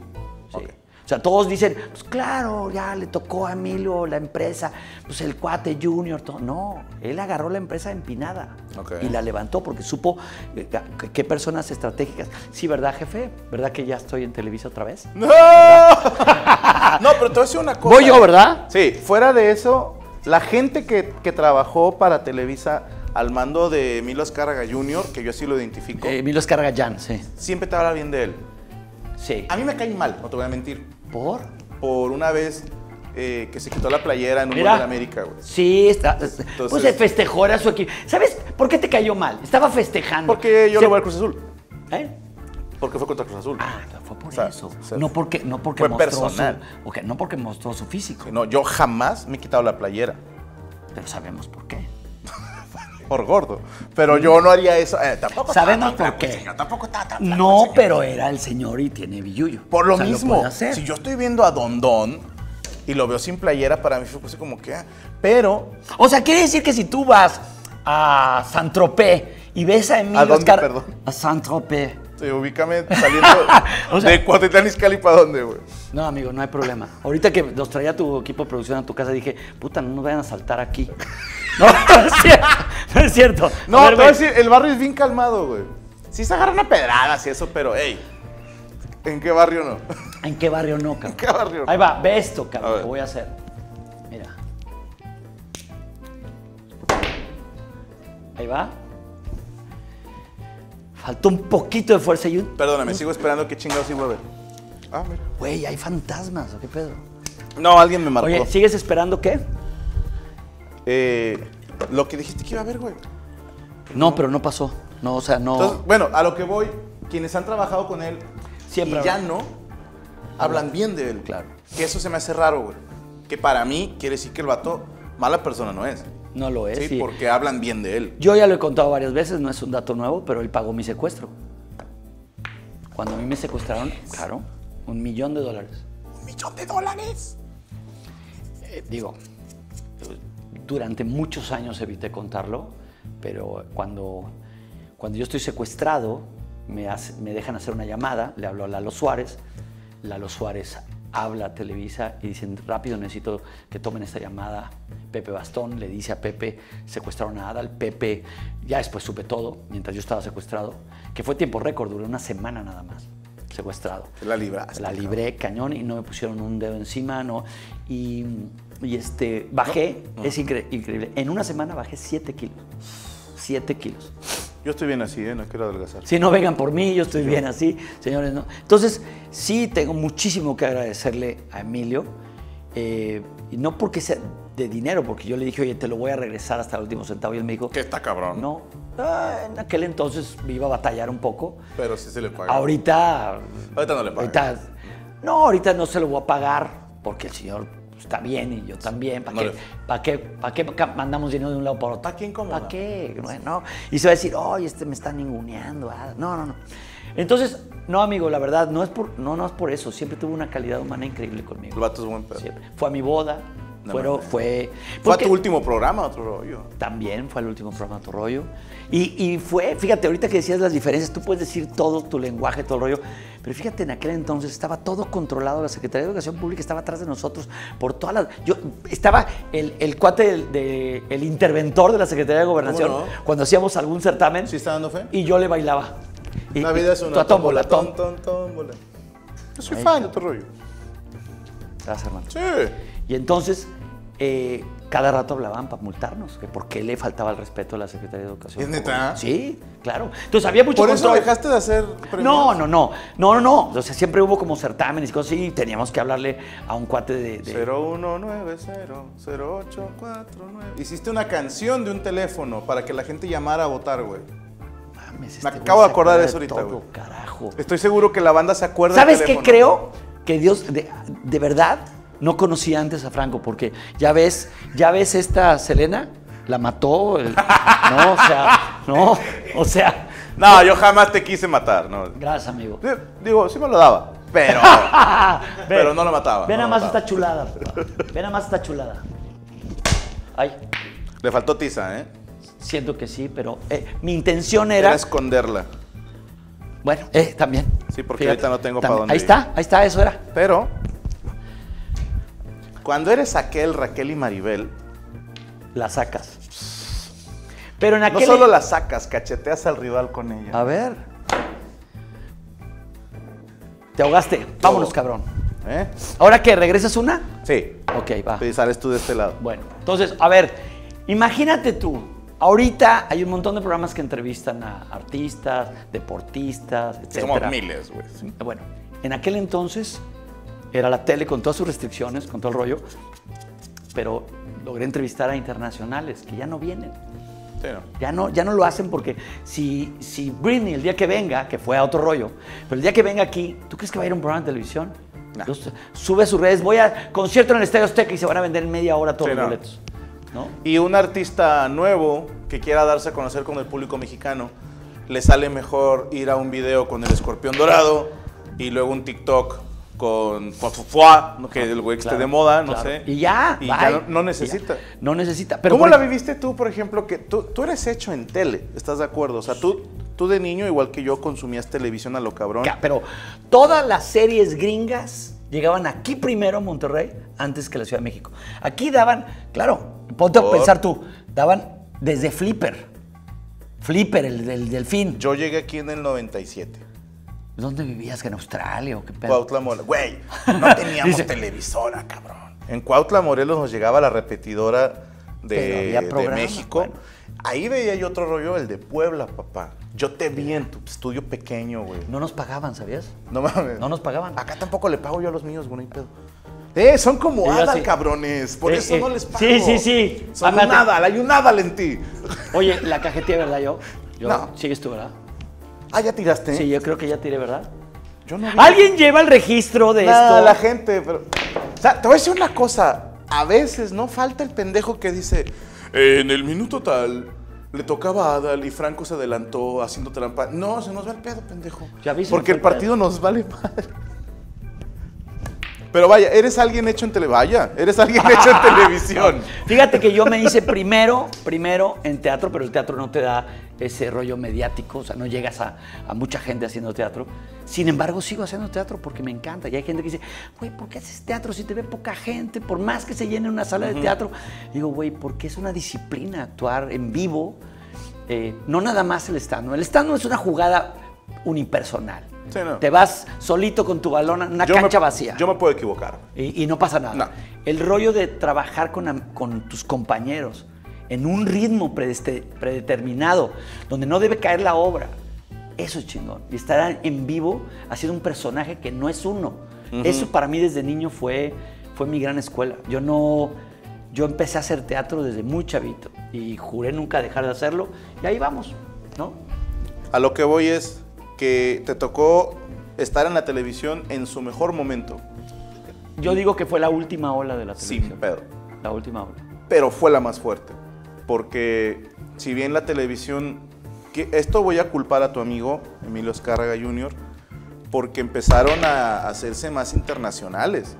Sí. O sea, todos dicen, pues claro, ya le tocó a Emilio la empresa, pues el cuate junior, todo. No, él agarró la empresa empinada Ok. y la levantó porque supo eh, qué- qué personas estratégicas. Sí, ¿verdad, jefe? ¿Verdad que ya estoy en Televisa otra vez? ¡No! no, pero te voy a decir una cosa. Voy yo, ¿verdad? Sí, fuera de eso, la gente que, que trabajó para Televisa al mando de Emilio Azcárraga Jr., que yo así lo identifico, Eh, Emilio Escarga Jan, sí. siempre te habla bien de él. Sí. A mí me cae mal, no te voy a mentir. ¿Por? Por una vez eh, que se quitó la playera en un Mira. gol de América, güey. Sí, está, pues se festejó, era su equipo. ¿Sabes por qué te cayó mal? Estaba festejando. Porque yo Se- le voy al Cruz Azul. ¿Eh? Porque fue contra Cruz Azul. Ah, fue por O sea, eso. o sea, no porque, no porque fue mostró personal. su, ok, no porque mostró su físico. No, yo jamás me he quitado la playera. Pero sabemos por qué. Por gordo. Pero yo no haría eso. Eh, tampoco Sabemos por qué. señor, Tampoco estaba tan flaco el No, señor. pero era el señor y tiene billuyo. Por lo O sea, mismo, puede hacer. si yo estoy viendo a Don Don y lo veo sin playera, para mí fue así como que. ah, Pero, O sea, quiere decir que si tú vas a Saint-Tropez y ves a Emilio ¿A dónde, Escar- perdón? A Saint-Tropez. Sí, ubícame saliendo O sea- de Cuautitlán Izcalli para dónde, güey. No, amigo, no hay problema. Ahorita que nos traía tu equipo de producción a tu casa, dije, puta, no nos vayan a saltar aquí. No, no es cierto. No es cierto. No, A ver, te voy a decir, el barrio es bien calmado, güey. Sí se agarran a pedradas y eso, pero, hey, ¿en qué barrio no? ¿En qué barrio no, cabrón? ¿En qué barrio? Ahí va, ve esto, cabrón, que voy a hacer. Mira. Ahí va. Faltó un poquito de fuerza y un... Perdóname, sigo esperando que chingados iba a ver. Ah, mira. Güey, hay fantasmas, ¿o qué pedo? No, alguien me marcó. Oye, ¿sigues esperando qué? Eh, lo que dijiste que iba a ver, güey. No, pero no pasó. No, o sea, no... Entonces, bueno, a lo que voy, quienes han trabajado con él Siempre y ya no, hablan bien de él. Claro. Que eso se me hace raro, güey. Que para mí quiere decir que el vato mala persona no es. No lo es. Sí, y- porque hablan bien de él. Yo ya lo he contado varias veces, no es un dato nuevo, pero él pagó mi secuestro. Cuando a mí me secuestraron, claro, un millón de dólares. Un millón de dólares. Eh, digo, durante muchos años evité contarlo, pero cuando, cuando yo estoy secuestrado, me, hace- me dejan hacer una llamada, le hablo a Lalo Suárez, Lalo Suárez habla Televisa y dicen, rápido necesito que tomen esta llamada. Pepe Bastón le dice a Pepe, secuestraron a Adal. Pepe, ya después supe todo, mientras yo estaba secuestrado, que fue tiempo récord, duró una semana nada más secuestrado. La libraste. La libré cañón y no me pusieron un dedo encima, ¿no? Y, y este, bajé, es incre- increíble. En una semana bajé 7 kilos. 7 kilos. Yo estoy bien así, ¿eh? No quiero adelgazar. Si no vengan por mí, yo estoy bien así, señores. ¿no? Entonces, sí tengo muchísimo que agradecerle a Emilio. eh, y no porque sea de dinero, porque yo le dije, oye, te lo voy a regresar hasta el último centavo. Y él me dijo, Que está cabrón. no. Ah, en aquel entonces me iba a batallar un poco. Pero sí se le paga. Ahorita. Ahorita no le pagas. ahorita- no, ahorita no se lo voy a pagar porque el señor está bien y yo también. ¿Para qué, ¿para qué, para qué mandamos dinero de un lado para otro? ¿Pa' qué incomoda? ¿Para qué? Bueno, y se va a decir, oye, este me está ninguneando. ah". No, no, no. Entonces, no, amigo, la verdad, no es por, no, no es por eso. Siempre tuvo una calidad humana increíble conmigo. El vato es buen pedo. Siempre. Fue a mi boda. No fueron- fue. Fue a tu último programa, otro rollo. también fue el último programa Tu Rollo. Y, y fue, fíjate, ahorita que decías las diferencias, tú puedes decir todo tu lenguaje, todo el rollo, pero fíjate, en aquel entonces estaba todo controlado, la Secretaría de Educación Pública estaba atrás de nosotros por todas las... Yo, estaba el, el cuate, del- de- el interventor de la Secretaría de Gobernación, cuando hacíamos algún certamen, ¿Sí está dando fe? y yo le bailaba. Y, La vida es una tómbola, tómbola. Yo soy Ahí fan está. de otro rollo. Gracias, hermano. Sí. Y entonces, eh, cada rato hablaban para multarnos, que por qué le faltaba el respeto a la Secretaría de Educación. ¿Es neta? Sí, claro. Entonces había mucho ¿Por eso control. dejaste de hacer premios? No, no, no, no, no, no. O sea, siempre hubo como certámenes y cosas así y teníamos que hablarle a un cuate de... de- 01900849. Hiciste una canción de un teléfono para que la gente llamara a votar, güey. Mames, este Me acabo de acordar de eso ahorita, todo, güey. carajo. Estoy seguro que la banda se acuerda del ¿Sabes qué creo? Que Dios, de, de verdad, no conocía antes a Franco, porque ya ves, ya ves esta Selena, la mató, el- no, o sea, no, o sea, No, yo jamás te quise matar, no. gracias amigo. Digo, sí me lo daba, pero... Pero no lo mataba, Ve no más mataba. esta chulada, papá. ve nada más esta chulada. Ay, Le faltó tiza, ¿eh? siento que sí, pero eh, mi intención Era era, esconderla. bueno, eh, también. Sí, porque ahorita no tengo pa' también. dónde Ahí ir. está, ahí está, eso era. Pero... Cuando eres aquel, Raquel y Maribel, La sacas. Pero en no aquel... solo la sacas, cacheteas al rival con ella. A ver. Te ahogaste. Vámonos, cabrón. ¿Eh? ¿Ahora qué? ¿Regresas una? Sí. Ok, va. Y sales tú de este lado. Bueno, entonces, a ver, imagínate tú. Ahorita hay un montón de programas que entrevistan a artistas, deportistas, etc. Somos miles, güey. Bueno, en aquel entonces era la tele con todas sus restricciones, con todo el rollo, pero logré entrevistar a internacionales que ya no vienen. Sí, ¿no? Ya no, ya no lo hacen porque si, si Britney el día que venga, que fue a otro rollo, pero el día que venga aquí, ¿tú crees que va a ir a un programa de televisión? Sube a sus redes, voy a concierto en el Estadio Azteca y se van a vender en media hora todos Sí, los no. boletos. ¿No? Y un artista nuevo que quiera darse a conocer con el público mexicano, le sale mejor ir a un video con el escorpión dorado y luego un TikTok con Fua, ¿no? que el güey que esté de moda, no claro. sé. Y ya, Y ya no, necesita. ya. No necesita. Pero ¿Cómo la viviste tú, por ejemplo, que tú, tú eres hecho en tele, ¿estás de acuerdo? O sea, tú, tú de niño, igual que yo, consumías televisión a lo cabrón. Ca- Pero todas las series gringas llegaban aquí primero a Monterrey antes que la Ciudad de México. Aquí daban, claro, ponte a pensar tú, daban desde Flipper. Flipper, el del delfín. Yo llegué aquí en el 97. ¿Dónde vivías? ¿Que ¿En Australia o qué pedo? Cuautla Morelos. Güey, no teníamos Dice- televisora, cabrón. En Cuautla Morelos nos llegaba la repetidora de, México. bueno. Ahí veía yo otro rollo, el de Puebla, papá. Yo te vi en tu estudio pequeño, güey. No nos pagaban, ¿sabías? No mames. No nos pagaban. Acá tampoco le pago yo a los míos, güey, no pedo. Eh, son como así- cabrones. Por Eh, eso eh, no les pago. sí, sí, sí. Son un Aparte- Adal, hay un Adal en ti. Oye, la cajeteé, ¿verdad? Yo. yo No. Sigues tú, ¿verdad? Ah, ya tiraste. Sí, yo creo que ya tiré, ¿verdad? Yo no vi. ¿Alguien lleva el registro de Nada, esto? la gente, pero. O sea, te voy a decir una cosa. A veces no falta el pendejo que dice. En el minuto tal. Le tocaba a Adal y Franco se adelantó haciendo trampa. No, se nos va el pedo, pendejo. Ya vi, Porque el partido nos vale madre. Pero vaya, eres alguien hecho en televisión. Vaya, eres alguien hecho en televisión. Fíjate que yo me hice primero, primero en teatro, pero el teatro no te da ese rollo mediático, o sea, no llegas a, a mucha gente haciendo teatro. Sin embargo, sigo haciendo teatro porque me encanta. Y hay gente que dice, güey, ¿por qué haces teatro si te ve poca gente? Por más que se llene una sala de teatro. Digo, güey, porque es una disciplina actuar en vivo. Eh, no nada más el stand El stand es una jugada unipersonal. Sí, no. Te vas solito con tu balón a una Yo me- cancha vacía. Yo me puedo equivocar. Y, y no pasa nada. No. El rollo de trabajar con, con tus compañeros en un ritmo predeterminado, donde no debe caer la obra, eso es chingón. Y estar en vivo haciendo un personaje que no es uno. Eso para mí desde niño fue, fue mi gran escuela. Yo no... Yo empecé a hacer teatro desde muy chavito y juré nunca dejar de hacerlo y ahí vamos, ¿no? A lo que voy es que te tocó estar en la televisión en su mejor momento. Yo digo que fue la última ola de la Sin televisión. pedo. La última ola. pero fue la más fuerte. Porque si bien la televisión, que esto voy a culpar a tu amigo Emilio Escárraga Jr., porque empezaron a hacerse más internacionales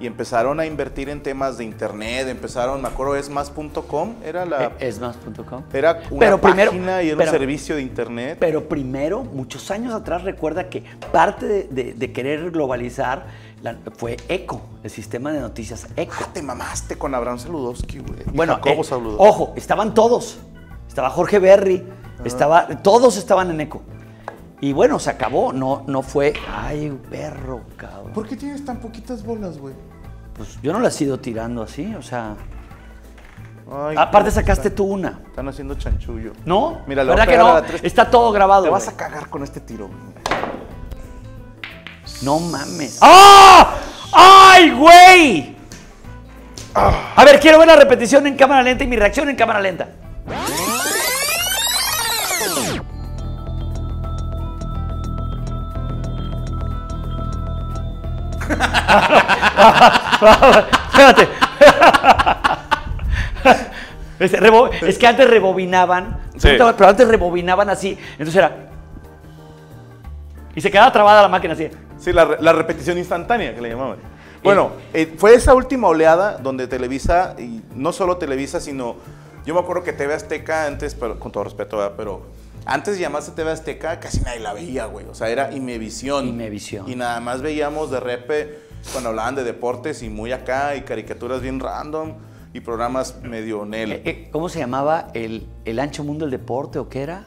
y empezaron a invertir en temas de internet, empezaron, me acuerdo, es más.com, era la... Eh, Esmas.com. Era una Pero primero- página y era pero- un servicio de internet. Pero primero, muchos años atrás, recuerda que parte de, de- de querer globalizar la- fue ECO, el sistema de noticias ECO. Ah, te mamaste con Abraham Saludowski, güey. Bueno, eh, ojo, estaban todos. Estaba Jorge Berry, estaba, todos estaban en ECO. Y bueno, se acabó, no, no fue, ay, perro, cabrón. ¿Por qué tienes tan poquitas bolas, güey? Pues yo no las he ido tirando así, o sea. Ay, Aparte sacaste están- tú una. Están haciendo chanchullo. ¿No? Mira, voy ¿verdad que no? la Está todo grabado. Te vas a cagar con este tiro, güey. No mames. ¡Ah! ¡Ay, güey! A ver, quiero ver la repetición en cámara lenta y mi reacción en cámara lenta. Espérate. Es que antes rebobinaban, Sí. pero antes rebobinaban así. Entonces era. Y se quedaba trabada la máquina así. Sí, la, la repetición instantánea que le llamaban. Bueno, eh, fue esa última oleada donde Televisa, y no solo Televisa, sino. Yo me acuerdo que TV Azteca antes, pero, con todo respeto, ¿verdad? pero antes de llamarse TV Azteca casi nadie la veía, güey. O sea, era Imevisión. Imevisión. Y nada más veíamos de repe cuando hablaban de deportes y muy acá, y caricaturas bien random, y programas medio nel. Eh, eh, ¿Cómo se llamaba? ¿El, el ancho mundo del deporte o qué era?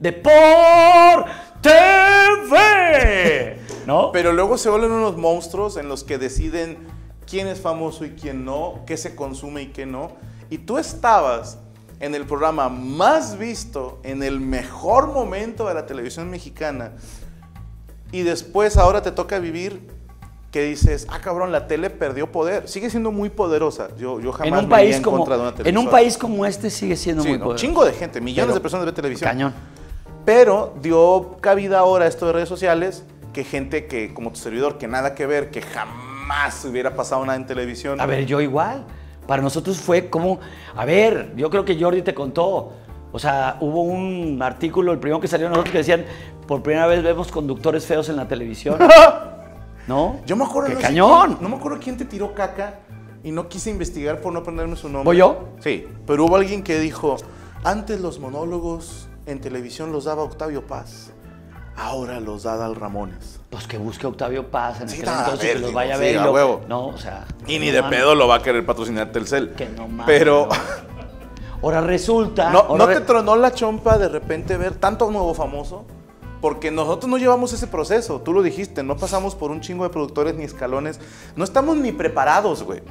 ¡Deport TV! ¿No? Pero luego se vuelven unos monstruos en los que deciden quién es famoso y quién no, qué se consume y qué no. Y tú estabas en el programa más visto, en el mejor momento de la televisión mexicana, y después ahora te toca vivir que dices, ah cabrón, la tele perdió poder. Sigue siendo muy poderosa. Yo, yo jamás en un me país en como contra de una en un país como este sigue siendo Sí, muy no, poderoso. chingo de gente, millones Pero- de personas ven televisión. Cañón. Pero dio cabida ahora a esto de redes sociales, que gente que, como tu servidor, que nada que ver, que jamás hubiera pasado nada en televisión. A ver, yo igual. Para nosotros fue como, a ver, yo creo que Jordi te contó. O sea, hubo un artículo, el primero que salió nosotros, que decían, por primera vez vemos conductores feos en la televisión. ¿No? Yo me acuerdo. ¡Qué no cañón! quién- no me acuerdo quién te tiró caca y no quise investigar por no aprenderme su nombre. ¿Voy yo? Sí, pero hubo alguien que dijo: Antes los monólogos en televisión los daba Octavio Paz, ahora los da Dal Ramones. Pues que busque a Octavio Paz en Sí, aquel a entonces, ver, que los vaya a ver. y a lo-. No, o sea. Y ni no de pedo lo va a querer patrocinar Telcel. Que no mames. Pero. no. Ahora resulta. ¿No, ahora ¿no re- te tronó la chompa de repente ver tanto nuevo famoso? Porque nosotros no llevamos ese proceso, tú lo dijiste, no pasamos por un chingo de productores ni escalones, no estamos ni preparados, güey.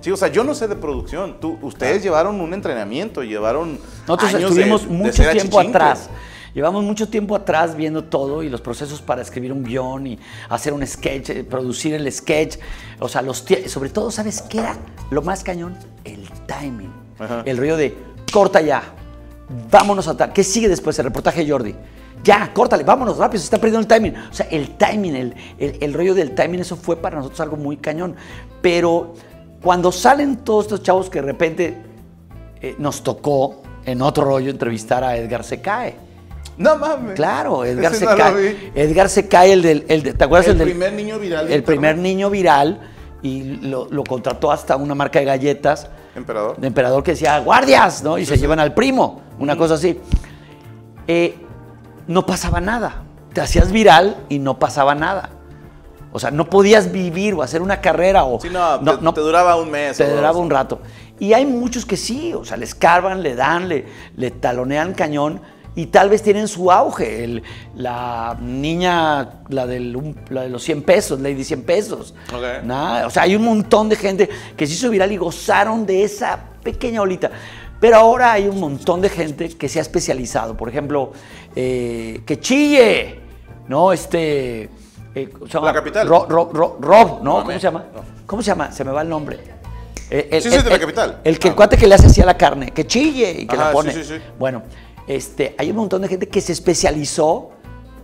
Sí, o sea, yo no sé de producción, tú, ustedes llevaron un entrenamiento, llevaron Nosotros años estuvimos de- mucho tiempo atrás. Llevamos mucho tiempo atrás viendo todo y los procesos para escribir un guion y hacer un sketch, eh, producir el sketch. O sea, los sobre todo, ¿sabes qué era? Lo más cañón, el timing. Ajá. El rollo de corta ya, vámonos a tal. ¿Qué sigue después? El reportaje de Jordi. Ya, córtale, vámonos rápido, se está perdiendo el timing. O sea, el timing, el, el- el rollo del timing, eso fue para nosotros algo muy cañón. Pero cuando salen todos estos chavos que de repente eh, nos tocó en otro rollo entrevistar a Edgar Secae. No mames. Claro, Edgar Ese no Secae. vi. Edgar Secae, el del, el de- ¿te acuerdas? El del- primer niño viral El primer niño viral y lo, lo contrató hasta una marca de galletas Emperador. de emperador que decía guardias, ¿no? Y se llevan al primo, una cosa así. Eh, no pasaba nada. Te hacías viral y no pasaba nada. O sea, no podías vivir o hacer una carrera o Sí, no, te, te duraba un mes. te duraba un rato. Y hay muchos que sí, o sea, le escarban, le dan, le, le talonean cañón y tal vez tienen su auge. El- la niña, la, del, la de los 100 pesos, Lady 100 pesos. Ok. Nada, o sea, hay un montón de gente que se hizo viral y gozaron de esa pequeña olita. Pero ahora hay un montón de gente que se ha especializado. Por ejemplo, eh, que chille, ¿no? Este. eh. La capital. Ro- Ro- Ro- Rob, ¿no? ¿Cómo se llama? no. ¿Cómo se llama? Se me va el nombre. Eh, el- Sí, sí, el- de la capital. El que el Ah. cuate que le hace así a la carne, que chille y que Ajá, la sí, pone. sí, sí. Bueno, este, hay un montón de gente que se especializó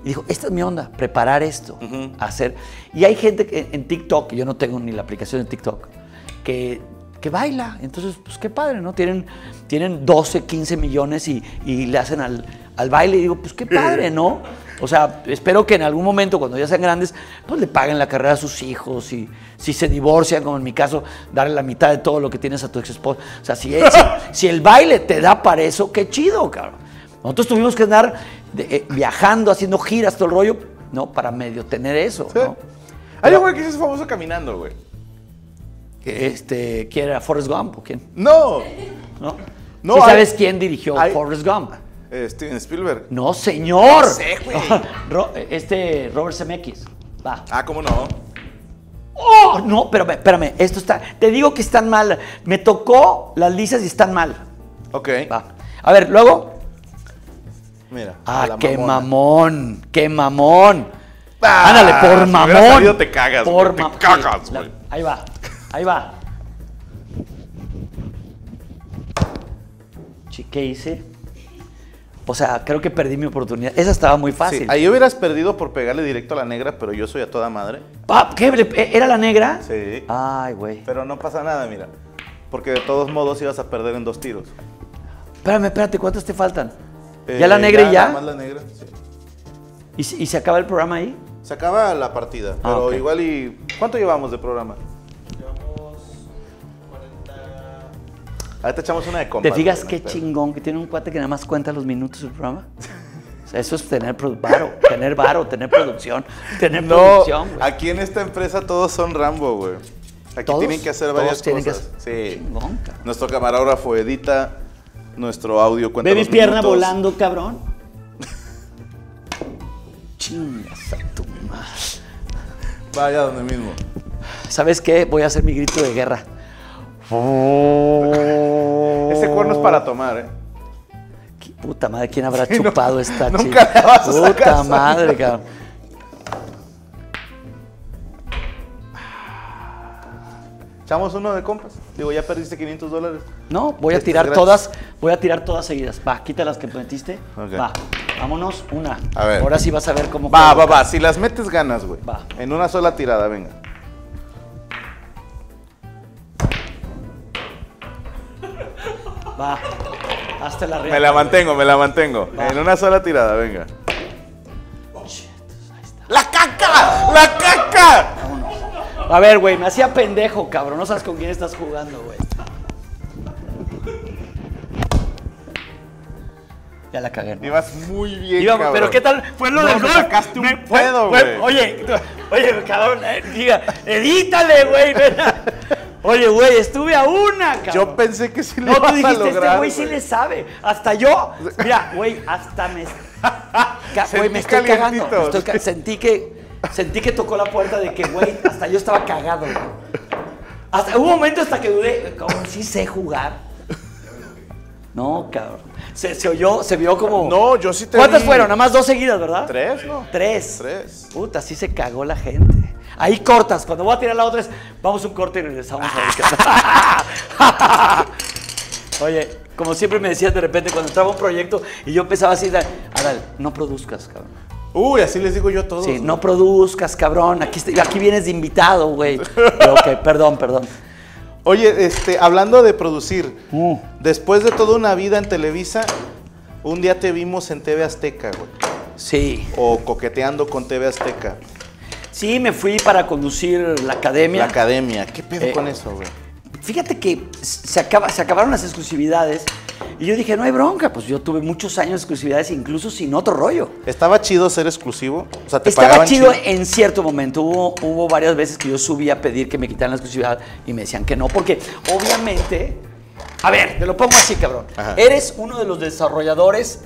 y dijo, esta es mi onda, preparar esto, hacer. Y hay gente que en TikTok, yo no tengo ni la aplicación de TikTok, que, que baila. Entonces, pues qué padre, ¿no? Tienen, tienen 12, 15 millones y, y le hacen al, al baile y digo, pues qué padre, ¿no? O sea, espero que en algún momento, cuando ya sean grandes, pues le paguen la carrera a sus hijos y si se divorcian, como en mi caso, darle la mitad de todo lo que tienes a tu ex esposa. O sea, si, si, si el baile te da para eso, qué chido, cabrón. Nosotros tuvimos que andar de- eh, viajando, haciendo giras, todo el rollo, ¿no? Para medio tener eso, ¿no? Hay un güey que se hizo famoso caminando, güey. Este, ¿Quién era? ¿Forrest Gump o quién? No. ¿No? No, ¿Sí hay- sabes quién dirigió hay- Forrest Gump? Eh, Steven Spielberg. No, señor. No sé, güey. Ro- este, Robert Zemeckis. Va. Ah, ¿cómo no? ¡Oh! No, pero espérame, esto está. Te digo que están mal. Me tocó las lisas y están mal. Ok. Va. A ver, luego. Mira. Ah, qué mamona. mamón, qué mamón. Ah, Ándale, por si mamón. salido te cagas, Por güey, te cagas, sí, güey. ahí va, ahí va. ¿Qué hice? O sea, creo que perdí mi oportunidad. Esa estaba muy Sí, fácil. ahí hubieras perdido por pegarle directo a la negra, pero yo soy a toda madre. Ah, ¿Qué? ¿Le- ¿Era la negra? Sí. Ay, güey. Pero no pasa nada, mira. Porque de todos modos ibas a perder en dos tiros. Espérame, espérate, ¿cuántos te faltan? Eh, ¿Ya la negra y ya? nada más la negra, sí. ¿Y, se- y se acaba el programa ahí? Se acaba la partida, Ah, pero ok. igual y... ¿Cuánto llevamos de programa? Ahorita echamos una de compas. ¿Te fijas qué chingón que tiene un cuate que nada más cuenta los minutos del programa? O sea, eso es tener varo, tener varo, tener producción, tener No, producción. aquí en esta empresa todos son Rambo, güey. Aquí ¿Todos? tienen que hacer Todos varias tienen que cosas. hacer- Sí. Nuestro camarógrafo edita, nuestro audio cuenta Ve mi pierna minutos. volando, cabrón. Chingas a tu madre. Vaya donde mismo. ¿Sabes qué? Voy a hacer mi grito de guerra. Ese cuerno es para tomar, ¿eh? Qué puta madre, ¿quién habrá Sí, no, chupado esta chica? sacar Puta madre, cabrón. Echamos uno de compas. Digo, ya perdiste 500 dólares. No, voy a tirar todas, voy a tirar todas seguidas. Va, quita las que metiste. Va, vámonos, una. A ver. Ahora sí vas a ver cómo. Va, va, va. Si las metes, ganas, güey. Va. En una sola tirada, venga. Va. Hasta la Me la mantengo, me la mantengo. Va. En una sola tirada, venga. ¡La caca! ¡La caca! A ver, güey, me hacía pendejo, cabrón. No sabes con quién estás jugando, güey. Ya la cagué. ¿no? Ibas muy bien, Íbamos, cabrón. pero ¿qué tal? Fue lo No, del gol. sacaste un pedo, güey. Oye, oye, cabrón, eh, diga, edítale, güey. Oye, güey, estuve a una, cabrón. Yo pensé que sí lo No, ibas tú dijiste, lograr, este güey sí le sabe. Hasta yo. Mira, güey, hasta me. Güey, me estoy cagando. calientito. me estoy ca- sentí que. Sentí que tocó la puerta de que, güey, hasta yo estaba cagado, güey. Hasta, hubo un momento hasta que dudé, cabrón, sí sé jugar. No, cabrón. Se, se oyó, se vio como. No, yo sí te ¿Cuántas vi. fueron? Nada más dos seguidas, ¿verdad? ¿Tres, no? Tres. Tres. Puta, sí se cagó la gente. Ahí cortas. Cuando voy a tirar la otra es, vamos un corte y regresamos a Oye, como siempre me decías de repente cuando entraba un proyecto y yo empezaba así, Adal, no produzcas, cabrón. Uy, así les digo yo a todos. Sí, no produzcas, cabrón. Aquí, aquí vienes de invitado, güey. Ok, perdón, perdón. Oye, este, hablando de producir, Uh. después de toda una vida en Televisa, un día te vimos en TV Azteca, güey. Sí. O coqueteando con TV Azteca. Sí, me fui para conducir la academia. La academia. ¿Qué pedo Eh, con eso, güey? Fíjate que se, acaba, se acabaron las exclusividades y yo dije, no hay bronca, pues yo tuve muchos años de exclusividades, incluso sin otro rollo. ¿Estaba chido ser exclusivo? O sea, te Estaba pagaban chido en cierto momento. Hubo, hubo varias veces que yo subí a pedir que me quitaran la exclusividad y me decían que no, porque obviamente, a ver, te lo pongo así, cabrón. Ajá. Eres uno de los desarrolladores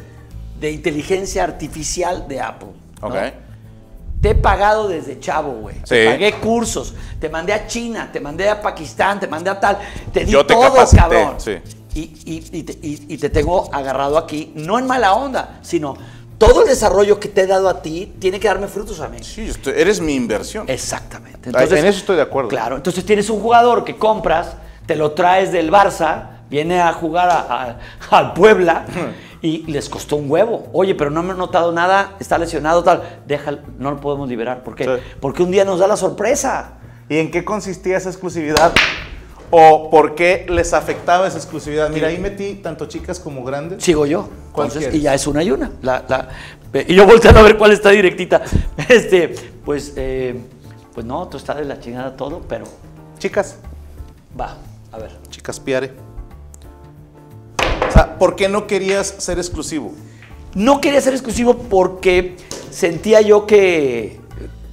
de inteligencia artificial de Apple. ¿no? Ok. Te he pagado desde chavo, güey. Te Sí. pagué cursos, te mandé a China, te mandé a Pakistán, te mandé a tal. Te di Yo te todo, capacité, cabrón. sí. Y, y- y te, y- y te tengo agarrado aquí, no en mala onda, sino todo el desarrollo que te he dado a ti tiene que darme frutos a mí. Sí, estoy- eres mi inversión. Exactamente. Ay, en eso estoy de acuerdo. Claro, entonces tienes un jugador que compras, te lo traes del Barça, viene a jugar a- a- al Puebla y les costó un huevo. Oye, pero no me he notado nada, está lesionado, tal. Déjalo, no lo podemos liberar. ¿Por qué? Sí. Porque un día nos da la sorpresa. ¿Y en qué consistía esa exclusividad? ¿O por qué les afectaba esa exclusividad? Mira, ahí metí tanto chicas como grandes. Sigo yo. ¿Cuál Entonces, y ya es una y una. La- la- y yo volteando a ver cuál está directita. Este, pues, eh, pues no, tú estás de la chingada todo, pero Chicas, va, a ver. chicas piare. O sea, ¿por qué no querías ser exclusivo? No quería ser exclusivo porque sentía yo que,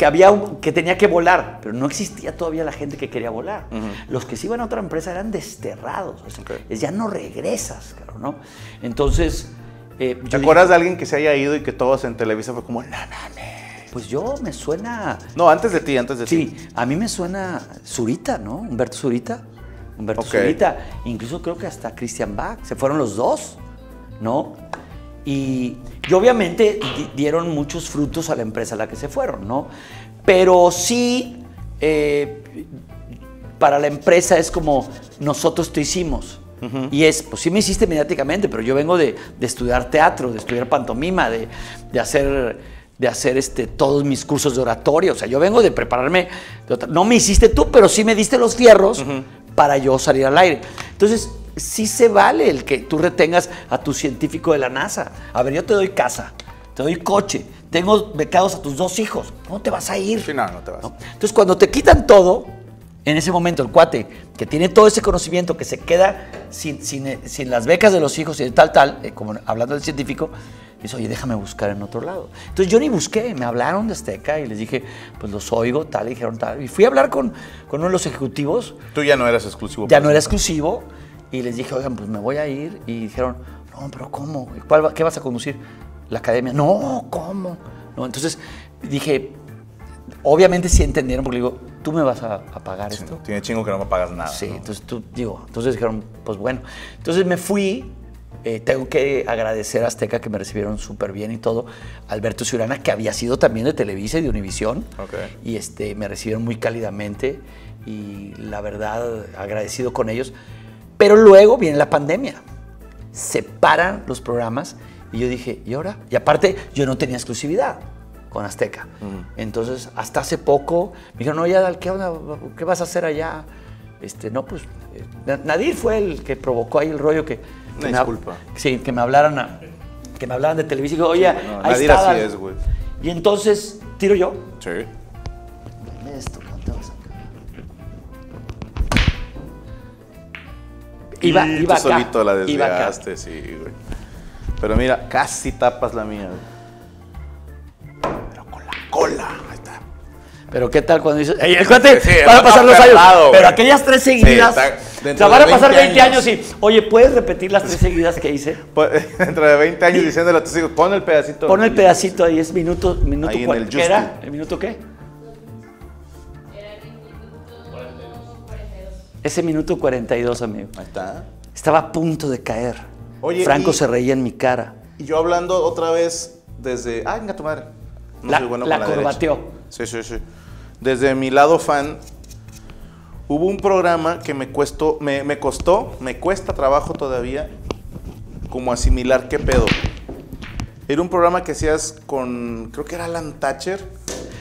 que había un- que tenía que volar, pero no existía todavía la gente que quería volar. Los que se iban a otra empresa eran desterrados. es, ya no regresas, claro, ¿no? Entonces, eh, ¿Te dije, acuerdas de alguien que se haya ido y que todos en Televisa fue como, no mames? pues yo me suena. No, antes de ti, antes de ti. Sí, a mí me suena Zurita, ¿no? Humberto Zurita. Humberto Ok. Zurita. Incluso creo que hasta Christian Bach. Se fueron los dos, ¿no? Y, y obviamente di- dieron muchos frutos a la empresa a la que se fueron, ¿no? Pero sí, eh, para la empresa es como nosotros te hicimos. Y es, pues sí me hiciste mediáticamente, pero yo vengo de, de estudiar teatro, de estudiar pantomima, de, de hacer, de hacer este, todos mis cursos de oratoria. O sea, yo vengo de prepararme. de otra- no me hiciste tú, pero sí me diste los fierros para yo salir al aire. Entonces, sí se vale el que tú retengas a tu científico de la NASA. A ver, yo te doy casa, te doy coche, tengo becados a tus dos hijos. ¿Cómo te vas a ir? Sí, no, no te vas. ¿no? Entonces, cuando te quitan todo, en ese momento el cuate que tiene todo ese conocimiento, que se queda sin, sin, eh, sin las becas de los hijos y de tal, tal, eh, como hablando del científico, dice, oye, déjame buscar en otro lado. Entonces yo ni busqué, me hablaron de Azteca y les dije, pues los oigo, tal, y dijeron tal. Y fui a hablar con, con uno de los ejecutivos, Tú ya no eras exclusivo. ya no era exclusivo, y les dije, oigan, pues me voy a ir. Y dijeron, no, pero ¿cómo? ¿Y cuál va- ¿Qué vas a conducir? La academia. No, ¿cómo? No, entonces dije, obviamente sí entendieron, porque digo, tú me vas a, a pagar Sí, esto. Tiene chingo que no me pagas nada. Sí, ¿no? entonces tú, digo, entonces dijeron, pues bueno. Entonces me fui, eh, tengo que agradecer a Azteca que me recibieron súper bien y todo. Alberto Ciurana, que había sido también de Televisa y de Univisión. Ok. Y este, me recibieron muy cálidamente y la verdad, agradecido con ellos. Pero luego viene la pandemia. Se paran los programas y yo dije, ¿y ahora? Y aparte, yo no tenía exclusividad con Azteca. Entonces, hasta hace poco me dijeron, oye, Adal, ¿qué, onda? ¿qué vas a hacer allá? Este, no, pues, eh, Na- Nadir fue el que provocó ahí el rollo que... que Una me hab- disculpa. Sí, que me hablaran, a- que me hablaran de televisión. Y digo, oye, bueno, ahí Nadir así Adal". es, güey. Y entonces, tiro yo. Sí. Iba, Y iba tú acá. solito la iba desviaste, sí, güey. Pero mira, casi tapas la mía, güey. Pero con la cola. Ahí está. Pero qué tal cuando dices, "Ey, el cuate, Sí, van a pasar los años, pero aquellas tres seguidas, está o sea, van a pasar 20 20 años y, oye, ¿puedes repetir las tres seguidas que hice? Pues, Dentro de 20 años diciéndole a tus hijos, pon el pedacito. Pon el pedacito ahí, es minuto, minuto Ahí en el ¿qué Justi. era? ¿El minuto qué? Ese minuto 42, amigo. Ahí está. Estaba a punto de caer. Oye, Franco y- se reía en mi cara. Y yo hablando otra vez desde. ¡Ay, venga tu madre! No La- soy bueno la la derecha. corbateó. Sí, sí, sí. Desde mi lado fan, hubo un programa que me, cuestó, me, me costó, me cuesta trabajo todavía, como asimilar qué pedo. Era un programa que hacías con, creo que era Alan Thatcher,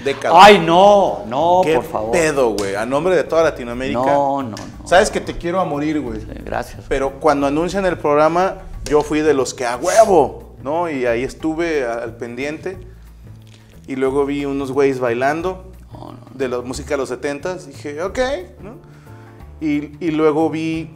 décadas. Ay, no, no, qué por favor. pedo, güey. A nombre de toda Latinoamérica. No, no, no. Sabes que te quiero a morir, güey. Gracias. Pero cuando anuncian el programa, yo fui de los que a huevo, ¿no? Y ahí estuve al pendiente. Y luego vi unos güeyes bailando. No, no. de la música de los 70s. Dije, ok, ¿no? Y, y luego vi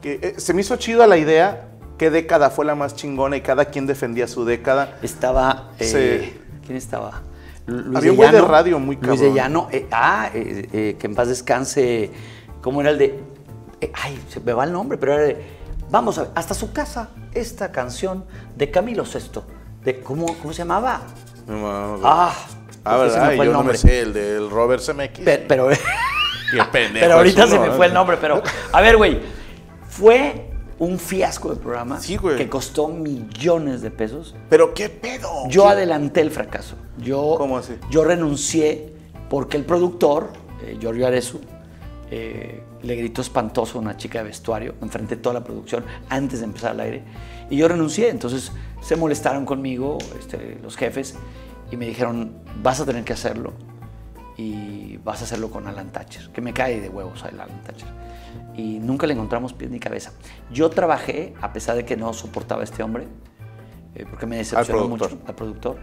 que eh, se me hizo chido la idea qué década fue la más chingona y cada quien defendía su década. Estaba. eh, Sí. ¿Quién estaba? Lu- Había un güey de radio muy Luis cabrón. de Llano. eh, ah, eh, eh, que en paz descanse. ¿Cómo era el de.? eh, ay, se me va el nombre, pero era de. Vamos a ver, hasta su casa, esta canción de Camilo Sesto. De, ¿cómo, ¿Cómo se llamaba? Ah, Ah, pues se me fue el yo no me nombre. sé, el del Robert Zemeckis. Pe- Pero, Qué pendejo pero ahorita se me ¿no? fue el nombre. Pero, a ver, güey, fue un fiasco de programa Sí, güey. que costó millones de pesos. Pero qué pedo. Yo ¿Qué- adelanté el fracaso. Yo, ¿Cómo así? Yo renuncié porque el productor, eh, Giorgio Arezu, eh, le gritó espantoso a una chica de vestuario enfrente de toda la producción antes de empezar el aire. Y yo renuncié. Entonces se molestaron conmigo este, los jefes y me dijeron, vas a tener que hacerlo y vas a hacerlo con Alan Thatcher, que me cae de huevos Alan Thatcher. Y nunca le encontramos pies ni cabeza. Yo trabajé, a pesar de que no soportaba a este hombre, eh, porque me decepcionó productor. mucho al productor.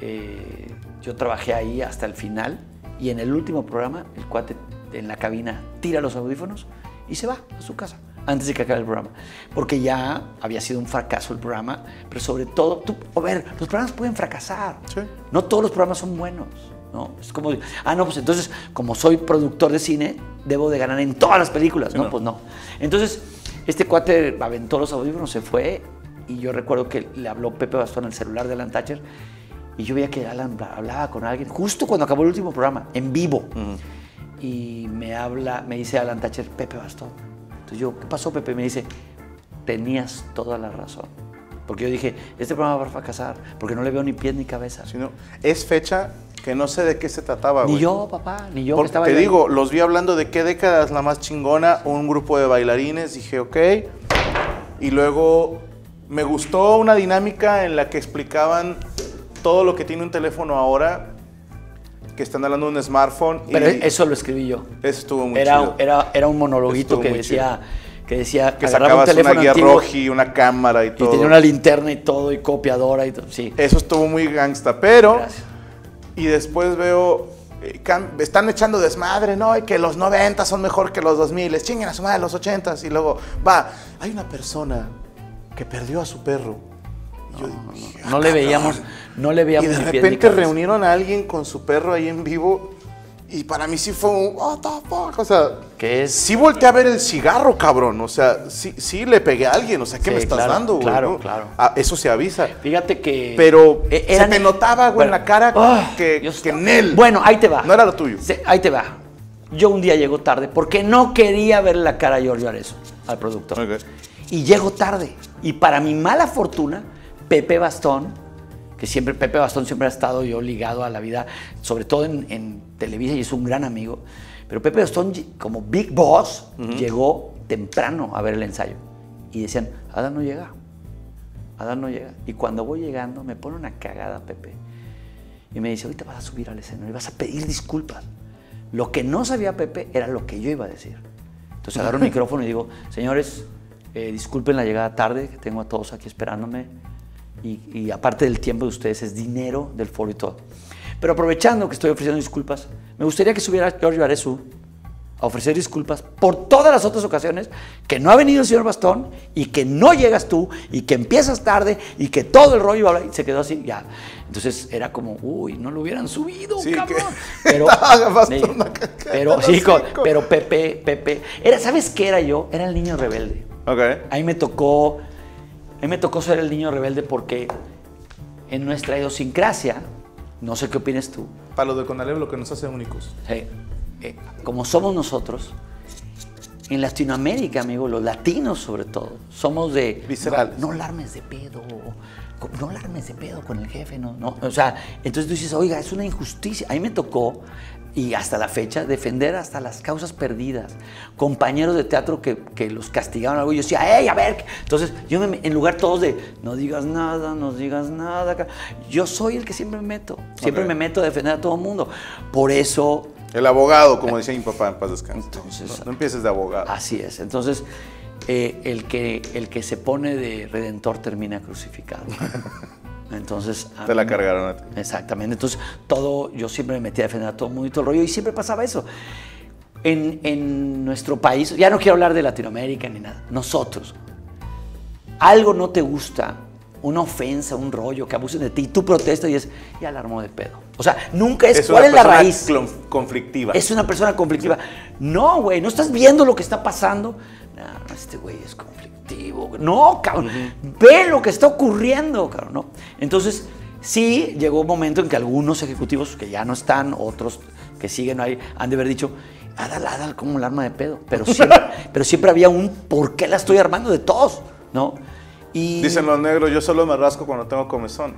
Eh, yo trabajé ahí hasta el final y en el último programa el cuate en la cabina tira los audífonos y se va a su casa antes de que acabe el programa. Porque ya había sido un fracaso el programa, pero sobre todo, tú, a ver, los programas pueden fracasar. Sí. No todos los programas son buenos. ¿No? Es como, ah, no, pues entonces, como soy productor de cine, debo de ganar en todas las películas. no, no. pues no. Entonces, este cuate aventó los audífonos, se fue, y yo recuerdo que le habló Pepe Bastón al celular de Alan Thatcher, y yo veía que Alan bla- hablaba con alguien, justo cuando acabó el último programa, en vivo. Y me habla, me dice Alan Thatcher, Pepe Bastón. Entonces yo, ¿qué pasó, Pepe? Me dice, tenías toda la razón. Porque yo dije, este programa va a fracasar, porque no le veo ni pies ni cabeza. Si no, es fecha que no sé de qué se trataba, Ni güey. yo, papá, ni yo. que Porque estaba te digo, los vi hablando de qué década es la más chingona, un grupo de bailarines, dije, ok. Y luego me gustó una dinámica en la que explicaban todo lo que tiene un teléfono ahora, que están hablando de un smartphone. Pero y eso lo escribí yo. eso estuvo muy Era, chido. era, era un monologuito que decía, que decía, que agarraba un sacabas una teléfono guía roji, una cámara y y todo. tenía una linterna y todo, y copiadora y todo. Sí, Eso estuvo muy gangsta, pero... gracias. Y después veo, eh, están echando desmadre, ¿no? Y que los 90 son mejor que los 2000, chinguen a su madre los 80 y luego, va, hay una persona que perdió a su perro. Y yo dije, No "Ah, le cabrón". veíamos, no le Y veíamos de pies ni repente reunieron a alguien con su perro ahí en vivo y para mí sí fue un, what the fuck, o sea... Que es- Sí volteé a ver el cigarro, cabrón, o sea, sí, sí le pegué a alguien, o sea, ¿qué Sí, me estás claro, dando, güey? claro, no? claro. Ah, eso se avisa. Fíjate que. Pero eh, se te notaba, güey, en la cara Ah, que, Dios que mío. Nel. Bueno, ahí te va. No era lo tuyo. Se- ahí te va. Yo un día llego tarde porque no quería ver la cara a Giorgio Arezzo, al productor. Y llego tarde. Y para mi mala fortuna, Pepe Bastón, que siempre, Pepe Bastón siempre ha estado yo ligado a la vida, sobre todo en, en Televisa y es un gran amigo. Pero Pepe Bastón, como Big Boss, llegó temprano a ver el ensayo. Y decían, Adán no llega. Adán no llega. Y cuando voy llegando, me pone una cagada Pepe. Y me dice, ahorita vas a subir al escenario y vas a pedir disculpas. Lo que no sabía Pepe era lo que yo iba a decir. Entonces agarro el micrófono y digo, señores, eh, disculpen la llegada tarde, que tengo a todos aquí esperándome. Y, y aparte del tiempo de ustedes, es dinero del foro y todo. Pero aprovechando que estoy ofreciendo disculpas, me gustaría que subiera Giorgio Arezu a ofrecer disculpas por todas las otras ocasiones que no ha venido el señor Bastón y que no llegas tú y que empiezas tarde y que todo el rollo y se quedó así ya. Entonces era como, uy, no lo hubieran subido, Sí, cabrón. que- Pero, Bastón pero sí, el co- hocico. pero Pepe, Pepe, era, ¿sabes qué era yo? Era el niño rebelde. Ok. A mí me tocó, a mí me tocó ser el niño rebelde porque en nuestra idiosincrasia, no sé qué opinas tú, Para lo de Conalep lo que nos hace únicos. Sí. Eh, como somos nosotros, en Latinoamérica, amigo, los latinos sobre todo, somos de... Viscerales. No, no alarmes de pedo, no alarmes de pedo con el jefe, no, no. O sea, entonces tú dices, oiga, es una injusticia. A mí me tocó, y hasta la fecha, defender hasta las causas perdidas. Compañeros de teatro que, que los castigaban algo, yo decía, ¡hey, a ver! Entonces, yo me- en lugar todos de, no digas nada, no digas nada, ca-". yo soy el que siempre me meto. Siempre Ok. me meto a defender a todo el mundo. Por eso El abogado, como decía mi papá, en paz descanse. Entonces- no, no empieces de abogado. Así es. Entonces, eh, el, que, el que se pone de redentor termina crucificado. Entonces. Te la mí- cargaron a ti. Exactamente. Entonces, todo, yo siempre me metía a defender a todo el mundo y todo el rollo, y siempre pasaba eso. En, en nuestro país, ya no quiero hablar de Latinoamérica ni nada, nosotros, algo no te gusta, una ofensa, un rollo, que abusen de ti, tú protestas y es, ya la armó de pedo. O sea, nunca es, ¿cuál una es la persona raíz? clon- conflictiva. Es una persona conflictiva. No, güey, no estás viendo lo que está pasando. No, este güey es No, cabrón. Ve lo que está ocurriendo, cabrón, ¿no? Entonces, sí, llegó un momento en que algunos ejecutivos que ya no están, otros que siguen ahí, han de haber dicho, Adal, Adal, como el arma de pedo. Pero siempre, pero siempre había un, ¿por qué la estoy armando de todos? ¿No? Y, Dicen los negros, yo solo me rasco cuando tengo comezón.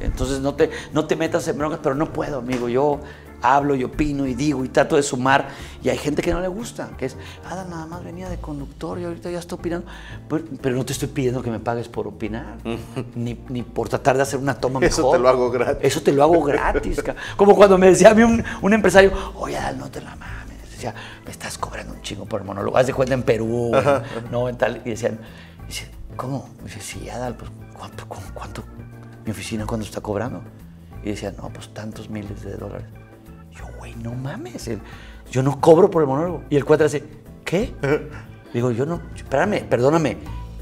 Entonces no te, no te metas en broncas, pero no puedo, amigo. Yo hablo y opino y digo y trato de sumar. Y hay gente que no le gusta, que es, Ada nada más venía de conductor y ahorita ya está opinando. Pero, pero no te estoy pidiendo que me pagues por opinar, ni, ni por tratar de hacer una toma Eso mejor. te lo hago gratis. Eso te lo hago gratis. Como cuando me decía a mí un, un empresario, oye, Adal, no te la mames. Decía, me estás cobrando un chingo por el monólogo. Haz de cuenta en Perú, no, en tal. Y decían, dice, ¿cómo? Y dice, sí, Adal, pues, ¿cuánto, cu- cuánto? ¿Mi oficina cuánto está cobrando? Y decían, no, pues tantos miles de dólares. Yo, güey, no mames. eh, Yo no cobro por el monólogo. Y el cuate dice, ¿qué? Digo, yo no, espérame, perdóname.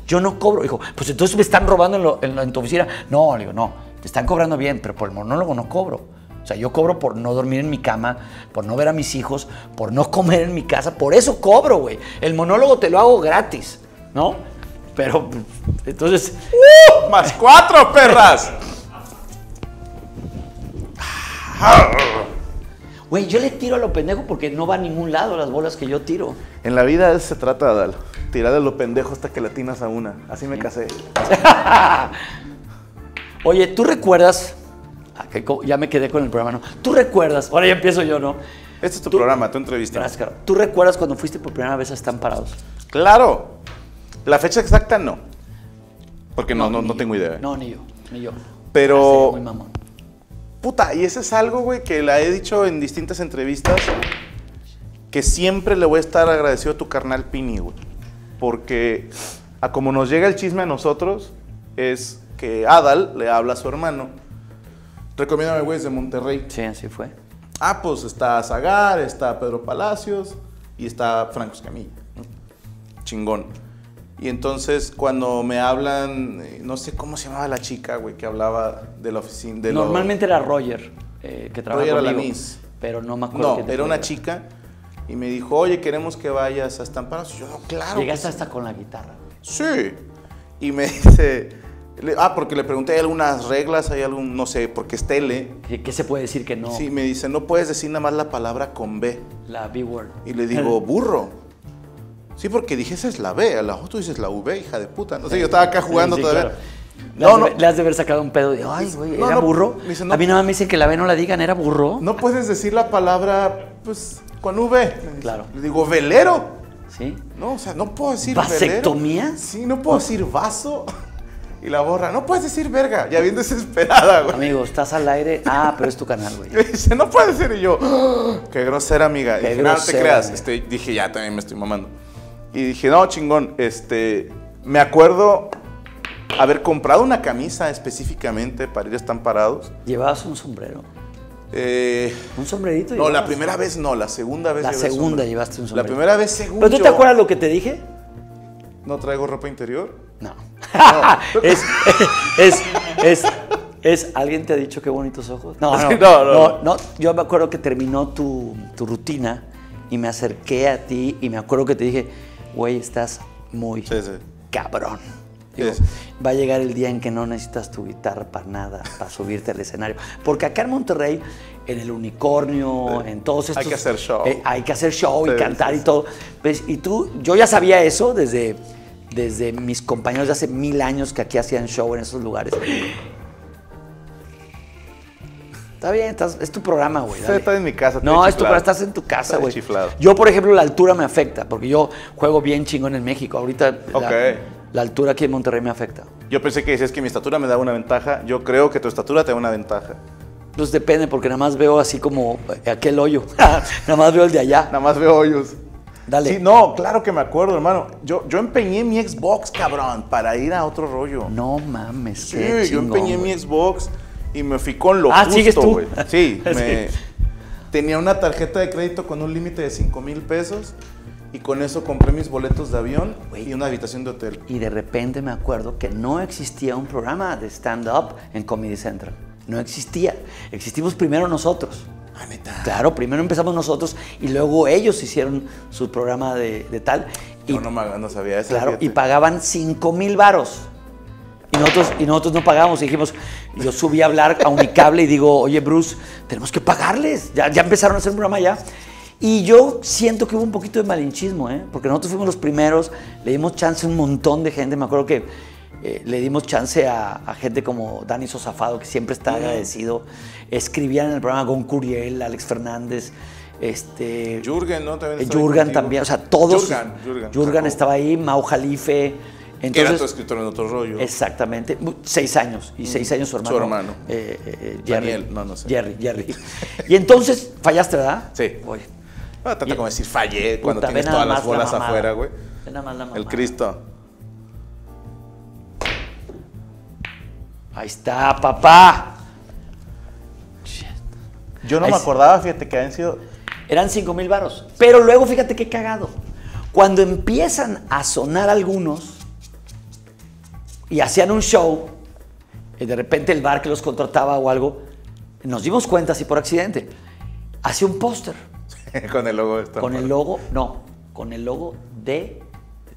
Yo no cobro. Dijo, pues entonces me están robando en, lo- en lo- en tu oficina. No, le digo, no, te están cobrando bien, pero por el monólogo no cobro. O sea, yo cobro por no dormir en mi cama, por no ver a mis hijos, por no comer en mi casa. Por eso cobro, güey. El monólogo te lo hago gratis, ¿no? Pero, entonces, ¡Uh! ¡Más cuatro, perras! güey, yo le tiro a lo pendejo porque no va a ningún lado las bolas que yo tiro. En la vida eso se trata, Adal. Tirar de lo pendejo hasta que latinas a una. Así me casé. Oye, ¿tú recuerdas? Ah, ya me quedé con el programa, ¿no? ¿Tú recuerdas? Ahora ya empiezo yo, ¿no? Este es tu Tú- programa, tu entrevista. Gracias. ¿Tú recuerdas cuando fuiste por primera vez a Están Parados? Claro. La fecha exacta no. Porque no, no, no yo. tengo idea. No, ni yo, ni yo. Pero- muy mamón. Puta, y ese es algo, güey, que la he dicho en distintas entrevistas. Que siempre le voy a estar agradecido a tu carnal Pini, güey. Porque a como nos llega el chisme a nosotros, es que Adal le habla a su hermano. Recomiéndame, güey, de Monterrey. Sí, así fue. Ah, pues está Zagar, está Pedro Palacios y está Franco Escamilla. Chingón. Y entonces cuando me hablan, eh, no sé cómo se llamaba la chica, güey, que hablaba de la oficina. De lo- Normalmente era Roger, eh, que trabaja Roger conmigo, Alanis. Pero no me acuerdo. No, te era una chica y me dijo, oye, queremos que vayas a Estamparas. Y yo, no, claro. Llegaste hasta con la guitarra. Sí. Y me dice, le- ah, porque le pregunté, ¿hay algunas reglas? ¿Hay algún, no sé, porque es tele? ¿Qué, qué se puede decir que no? Sí, me dice, no puedes decir nada más la palabra con B. La B-word. Y le digo, burro. Sí, porque dije, esa es la B, a la otra tú dices la V, hija de puta. No sé, yo estaba acá jugando Sí, sí, todavía. claro. No, Le has no, de- Le has de haber sacado un pedo de, ay, güey, No, ¿era no, burro? dice. A mí nada más me dicen que la B no la digan, ¿era burro? no puedes decir la palabra, pues, con V. Claro. Le digo, velero. ¿Sí? No, o sea, no puedo decir ¿Vasectomía? velero. Sí, no puedo decir vaso. Y la borra, no puedes decir verga. Ya bien desesperada, güey. Amigo, estás al aire. Ah, pero es tu canal, güey. Dice, no puedes decir. Y yo, "Ah, qué grosera, amiga. Y Qué dije, no, no te creas. Este, dije, ya también me estoy mamando. Y dije, no, chingón. Este, me acuerdo haber comprado una camisa específicamente para ir a Están Parados. Llevabas un sombrero. Eh, Un sombrerito. no, la primera vez no, la segunda vez. La segunda sombrero. llevaste un La sombrero. primera vez, según ¿Pero tú te acuerdas lo que te dije? ¿No traigo ropa interior? No. es, es, es, es, ¿alguien te ha dicho qué bonitos ojos? No, no, no, no, no, no. Yo me acuerdo que terminó tu, tu rutina y me acerqué a ti y me acuerdo que te dije, güey, estás muy Sí, sí. cabrón. Digo, Sí. Va a llegar el día en que no necesitas tu guitarra para nada, para subirte al escenario. Porque acá en Monterrey, en el unicornio, Sí. en todos estos... Hay que hacer show. eh, hay que hacer show y Sí, cantar sí, y todo. Pues, y tú, yo ya sabía eso desde, desde mis compañeros de hace mil años que aquí hacían show en esos lugares. Está bien, estás- es tu programa, güey. Dale. estás en mi casa, No, es tu estás en tu casa, güey. Yo, por ejemplo, la altura me afecta, porque yo juego bien chingón en México. Ahorita la- altura aquí en Monterrey me afecta. Yo pensé que decías que mi estatura me daba una ventaja. Yo creo que tu estatura te da una ventaja. Pues depende, porque nada más veo así como aquel hoyo. nada más veo el de allá. Nada más veo hoyos. Dale. Sí, no, claro que me acuerdo, hermano. Yo, yo empeñé mi Xbox, cabrón, para ir a otro rollo. No mames, Sí, qué yo chingón, empeñé güey. mi Xbox y me fui con lo Ah, justo, ¿sigues tú? Sí, tenía una tarjeta de crédito con un límite de 5 mil pesos y con eso compré mis boletos de avión y una habitación de hotel. Y de repente me acuerdo que no existía un programa de stand-up en Comedy Central. No existía. Existimos primero nosotros. Ah, neta. Claro, primero empezamos nosotros y luego ellos hicieron su programa de, de tal. Y, Yo no, me- no sabía eso. claro, fíjate. y pagaban 5 mil varos. Y nosotros, y nosotros no pagábamos. Y dijimos, yo subí a hablar a Unicable y digo, oye, Bruce, tenemos que pagarles. Ya, ya empezaron a hacer un programa ya. Y yo siento que hubo un poquito de malinchismo, ¿eh? porque nosotros fuimos los primeros, le dimos chance a un montón de gente. Me acuerdo que eh, le dimos chance a, a gente como Dani Sosafado, que siempre está agradecido. Escribían en el programa Gon Curiel, Alex Fernández, este, Jürgen, ¿no? También eh, Jurgen contigo. también, o sea, todos. Jurgen, Jurgen. Jurgen Jacobo. estaba ahí, Mau Jalife. Que era tu Entonces, escritor en otro rollo. exactamente, seis años. Y seis años su hermano. Su hermano. eh, eh, Jerry. Daniel, no, no sé. Jerry, Jerry. Y entonces, fallaste, ¿verdad? Sí. Oye, trata Y- como decir fallé cuando puta, tienes todas las la bolas afuera, güey. Ve nada más la El. Cristo. Ahí está, papá. Yo no Ahí me acordaba, fíjate, que habían sido. Eran 5 mil varos. Pero luego, fíjate qué cagado. Cuando empiezan a sonar algunos y hacían un show, y de repente el bar que los contrataba o algo, nos dimos cuenta así por accidente. Hacía un póster con el logo de esta. con el logo, no, con el logo de,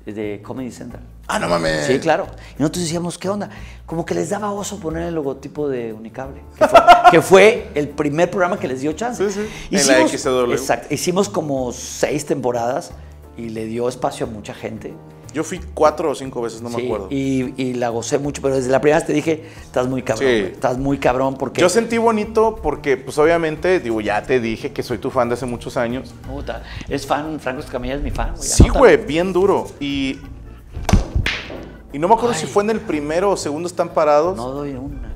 de Comedy Central. Ah, no mames. Sí, claro. Y nosotros decíamos, ¿qué onda? Como que les daba oso poner el logotipo de Unicable, que fue, que fue el primer programa que les dio chance. Sí, sí. En la XW. Exacto. Hicimos como seis temporadas y le dio espacio a mucha gente. Yo fui cuatro o cinco veces, no me acuerdo. Y, y la gocé mucho, pero desde la primera vez te dije, estás muy cabrón, Sí. estás muy cabrón porque... Yo sentí bonito porque, pues obviamente, digo, ya te dije que soy tu fan de hace muchos años. Puta, es fan, Franco Escamilla es mi fan, güey. Sí, anótalo. güey, bien duro. Y. Y no me acuerdo Ay. si fue en el primero o segundo están parados No doy una.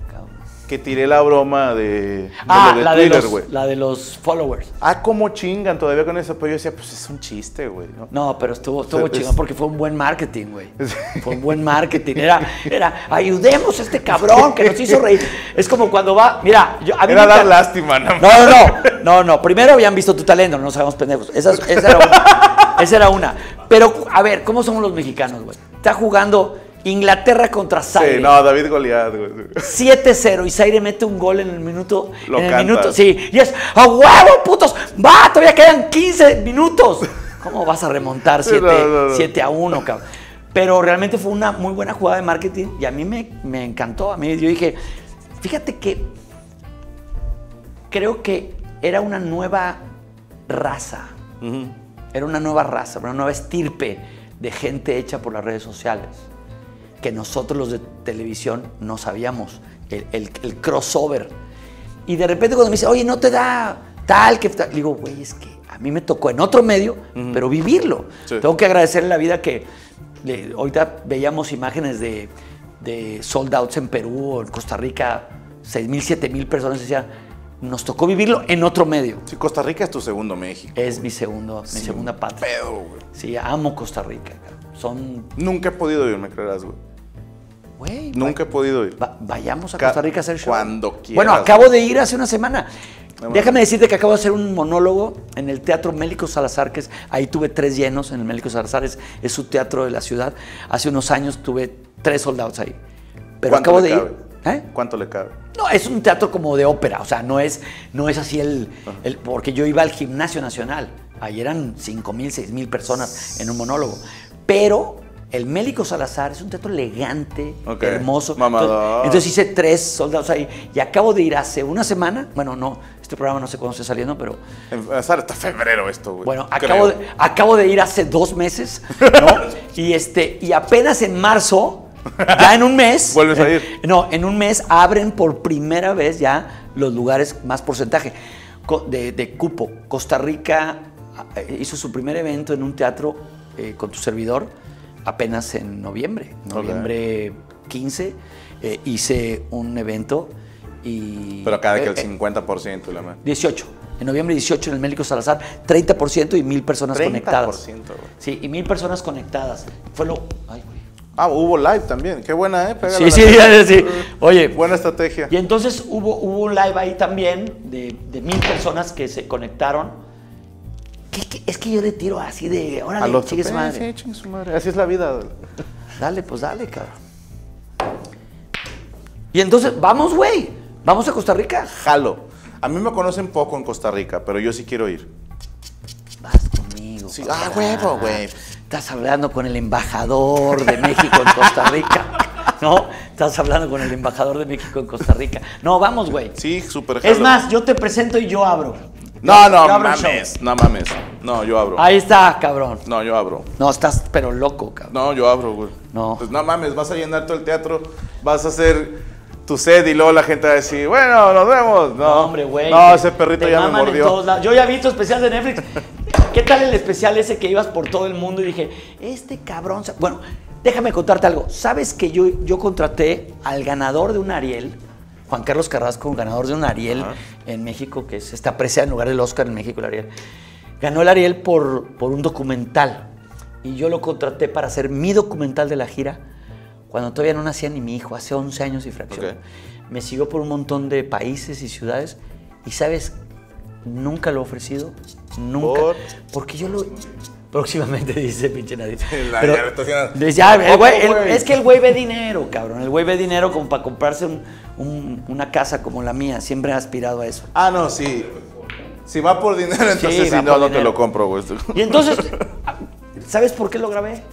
Que tiré la broma de, de Ah, lo de la, Twitter, güey. la de los followers. Ah, cómo chingan todavía con eso. Pero yo decía, pues es un chiste, güey. ¿no? No, pero estuvo, estuvo Es- chingón porque fue un buen marketing, güey. Fue un buen marketing. Era, era, ayudemos a este cabrón que nos hizo reír. Es como cuando va, mira, yo, a mí Era dar lástima, ¿no? No, no, no, no, no. Primero habían visto tu talento, no nos hagamos pendejos. Esa, esa era una. Esa era una. Pero, a ver, ¿cómo somos los mexicanos, güey? Está jugando Inglaterra contra Zaire. Sí, no, David Goliat, güey. 7-0 y Zaire mete un gol en el minuto. Lo en el minuto, sí. Y es, ¡a huevo, putos! ¡Va! Todavía quedan 15 minutos. ¿Cómo vas a remontar 7, No, no, no. 7 a 1, cabrón? Pero realmente fue una muy buena jugada de marketing y a mí me, me encantó. A mí yo dije, fíjate que creo que era una nueva raza. Era una nueva raza, una nueva estirpe de gente hecha por las redes sociales. Que nosotros los de televisión no sabíamos. El, el- el crossover. Y de repente cuando me dice, oye, no te da tal que... tal", digo, güey, es que a mí me tocó en otro medio, pero vivirlo. Sí. Tengo que agradecerle la vida que... le- ahorita veíamos imágenes de, de sold outs en Perú o en Costa Rica, 6 mil, 7 mil personas. Decía, nos tocó vivirlo en otro medio. Sí, Costa Rica es tu segundo México. Es mi, segundo, mi segunda patria. Pedo, güey. Sí, amo Costa Rica. Son, Nunca he podido ir, me creerás, güey. Güey. Nunca he podido ir. va- vayamos a Costa Rica a hacer show. cuando quieras. Bueno, acabo de ir hace una semana. Déjame decirte que acabo de hacer un monólogo en el Teatro Mélico Salazar, que es, ahí tuve tres llenos en el Mélico Salazar, es, es su teatro de la ciudad. Hace unos años tuve tres soldados ahí. Pero ¿Cuánto acabo le de cabe? ir. ¿Eh? ¿Cuánto le cabe? No, es un teatro como de ópera, o sea, no es, no es así el, el- Porque yo iba al Gimnasio Nacional, ahí eran 5 mil, 6 mil personas en un monólogo. Pero el Mélico Salazar es un teatro elegante, hermoso. Entonces, entonces hice tres soldados ahí y acabo de ir hace una semana, bueno, no, este programa no sé cuándo esté saliendo, pero hasta febrero esto, güey. bueno, acabo de, acabo de ir hace dos meses, ¿no? y, este, y apenas en marzo, ya en un mes. Vuelves a ir. No, en un mes abren por primera vez ya los lugares más porcentaje de cupo. Costa Rica eh, hizo su primer evento en un teatro eh, con tu servidor apenas en noviembre. Noviembre 15 eh, hice un evento y... Pero acá de que eh, el eh, 50% y la madre. 18. En noviembre 18 en el Médico Salazar, 30% y mil personas 30%, conectadas. güey. Sí, y mil personas conectadas. Fue lo. Ay, güey. Ah, hubo live también. Qué buena, ¿eh? Pégale Sí, sí, sí, sí. Oye, Buena estrategia. y entonces hubo, hubo un live ahí también de, de mil personas que se conectaron. ¿Qué- qué? Es que yo le tiro así de, A órale, los sigue su madre. sí, chingue su madre. Así es la vida. Dale, pues dale, cabrón. Y entonces, vamos, güey. Vamos a Costa Rica. Jalo. A mí me conocen poco en Costa Rica, pero yo sí quiero ir. Vas conmigo. Sí, ah, huevo, güey. Estás hablando con el embajador de México en Costa Rica. ¿No? Estás hablando con el embajador de México en Costa Rica. No, vamos, güey. Sí, súper. Es más, yo te presento y yo abro. No, no, Yo el mames. No mames. No, yo abro. Ahí está, cabrón. No, yo abro. No, estás pero loco, cabrón. No, yo abro, güey. No. Pues no mames, vas a llenar todo el teatro, vas a hacer tu set y luego la gente va a decir, bueno, nos vemos. No, No, hombre, güey. No, ese perrito ya me mordió. Yo ya vi tu especial de Netflix. ¿Qué tal el especial ese que ibas por todo el mundo y dije, este cabrón... sa-". Bueno, déjame contarte algo. ¿Sabes que yo, yo contraté al ganador de un Ariel, Juan Carlos Carrasco, un ganador de un Ariel en México, que es, está apreciado en lugar del Oscar en México, el Ariel. Ganó el Ariel por, por un documental. Y yo lo contraté para hacer mi documental de la gira cuando todavía no nacía ni mi hijo, hace 11 años y fracción. Ok. Me siguió por un montón de países y ciudades y, ¿sabes? Nunca lo he ofrecido. Nunca. ¿Por? Porque yo lo... Próximamente dice pinche nadie. La- Pero- ya le está haciendo- Dice, ya, el güey- el- güey. es que el güey ve dinero, cabrón. El güey ve dinero como para comprarse un- un- una casa como la mía. Siempre ha aspirado a eso. Ah, no, sí. Si va por dinero, entonces sí, va no, no te lo compro, güey. Y entonces, ¿sabes por qué lo grabé?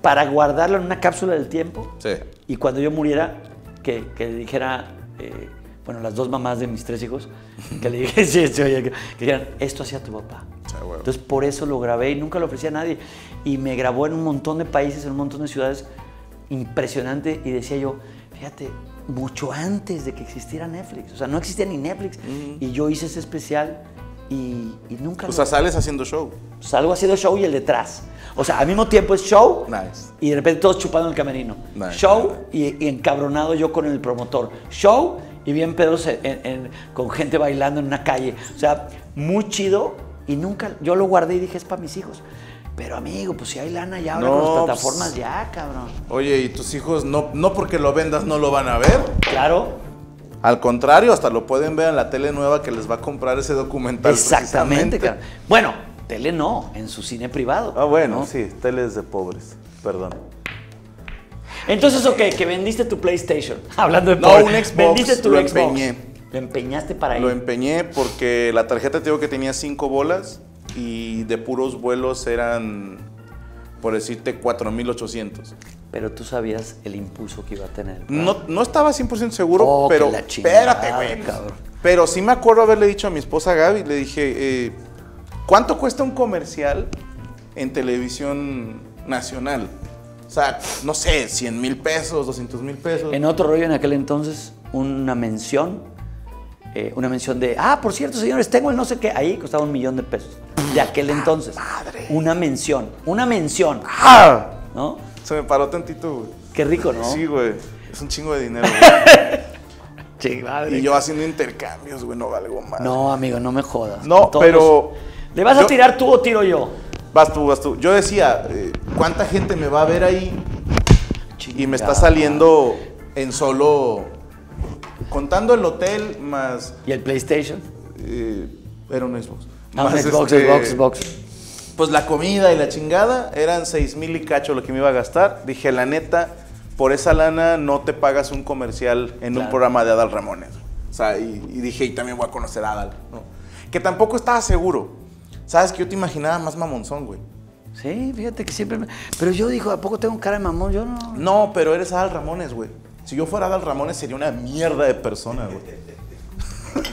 Para guardarlo en una cápsula del tiempo. Sí. Y cuando yo muriera, que, que dijera, eh, bueno, las dos mamás de mis tres hijos, que le dije, sí, sí, oye, que, que dijeran, esto hacía tu papá. Sí, huevo. Entonces, por eso lo grabé y nunca lo ofrecí a nadie. Y me grabó en un montón de países, en un montón de ciudades, impresionante. Y decía yo, fíjate, mucho antes de que existiera Netflix. O sea, no existía ni Netflix. Y yo hice ese especial y, y nunca O lo sea, sales haciendo show. salgo haciendo show y el detrás. O sea, al mismo tiempo es show Nice. y de repente todos chupando el camerino. Nice. Show y, y encabronado yo con el promotor. Show y bien pedos en- en- con gente bailando en una calle. O sea, muy chido y nunca, yo lo guardé y dije, es para mis hijos. Pero amigo, pues si hay lana ya ahora No, con las pues- plataformas ya, cabrón. Oye, ¿y tus hijos no, no porque lo vendas no lo van a ver? Claro, Al contrario, hasta lo pueden ver en la tele nueva que les va a comprar ese documental. exactamente, cabrón. Bueno, tele no, en su cine privado. Ah, bueno, ¿no? sí, teles de pobres. Perdón. Entonces, ok, que vendiste tu PlayStation. Hablando de No, un Xbox, Vendiste tu lo Xbox. empeñé. Lo empeñaste para Lo ir. empeñé porque la tarjeta te digo que tenía cinco bolas y de puros vuelos eran, por decirte, 4800. Pero tú sabías el impulso que iba a tener. No, no estaba 100% seguro, Oh, que pero la chingada, espérate, güey. cabrón. Pero sí me acuerdo haberle dicho a mi esposa Gaby, le dije, eh, ¿cuánto cuesta un comercial en televisión nacional? O sea, no sé, 100 mil pesos, 200 mil pesos. En otro rollo en aquel entonces, una mención, eh, una mención de, ah, por cierto, señores, tengo el no sé qué, ahí costaba un millón de pesos. De aquel entonces. madre. Una mención, una mención, ¡Ah! ¿no? Se me paró tantito, güey. Qué rico, ¿no? Sí, güey. Es un chingo de dinero, güey. Madre. y yo haciendo intercambios, güey, no valgo más. No, amigo, no me jodas. No, pero- ¿Le vas a tirar tú o tiro yo? Vas tú, vas tú. Yo decía, eh, ¿cuánta gente me va a ver ahí? Y me está saliendo en solo. Contando el hotel más. ¿Y el PlayStation? eh, era un Xbox. Ah, un Más, Xbox, este, Xbox, Xbox. Pues la comida y la chingada eran 6 mil y cacho lo que me iba a gastar. Dije, la neta, por esa lana no te pagas un comercial en un programa de Adal Ramones. O sea, y, y dije, y también voy a conocer a Adal. ¿no? Que tampoco estaba seguro. Sabes que yo te imaginaba más mamonzón, güey. Sí, fíjate que siempre me... Pero yo digo, ¿a poco tengo cara de mamón? Yo no... No, pero eres Adal Ramones, güey. Si yo fuera Adal Ramones sería una mierda de persona, güey.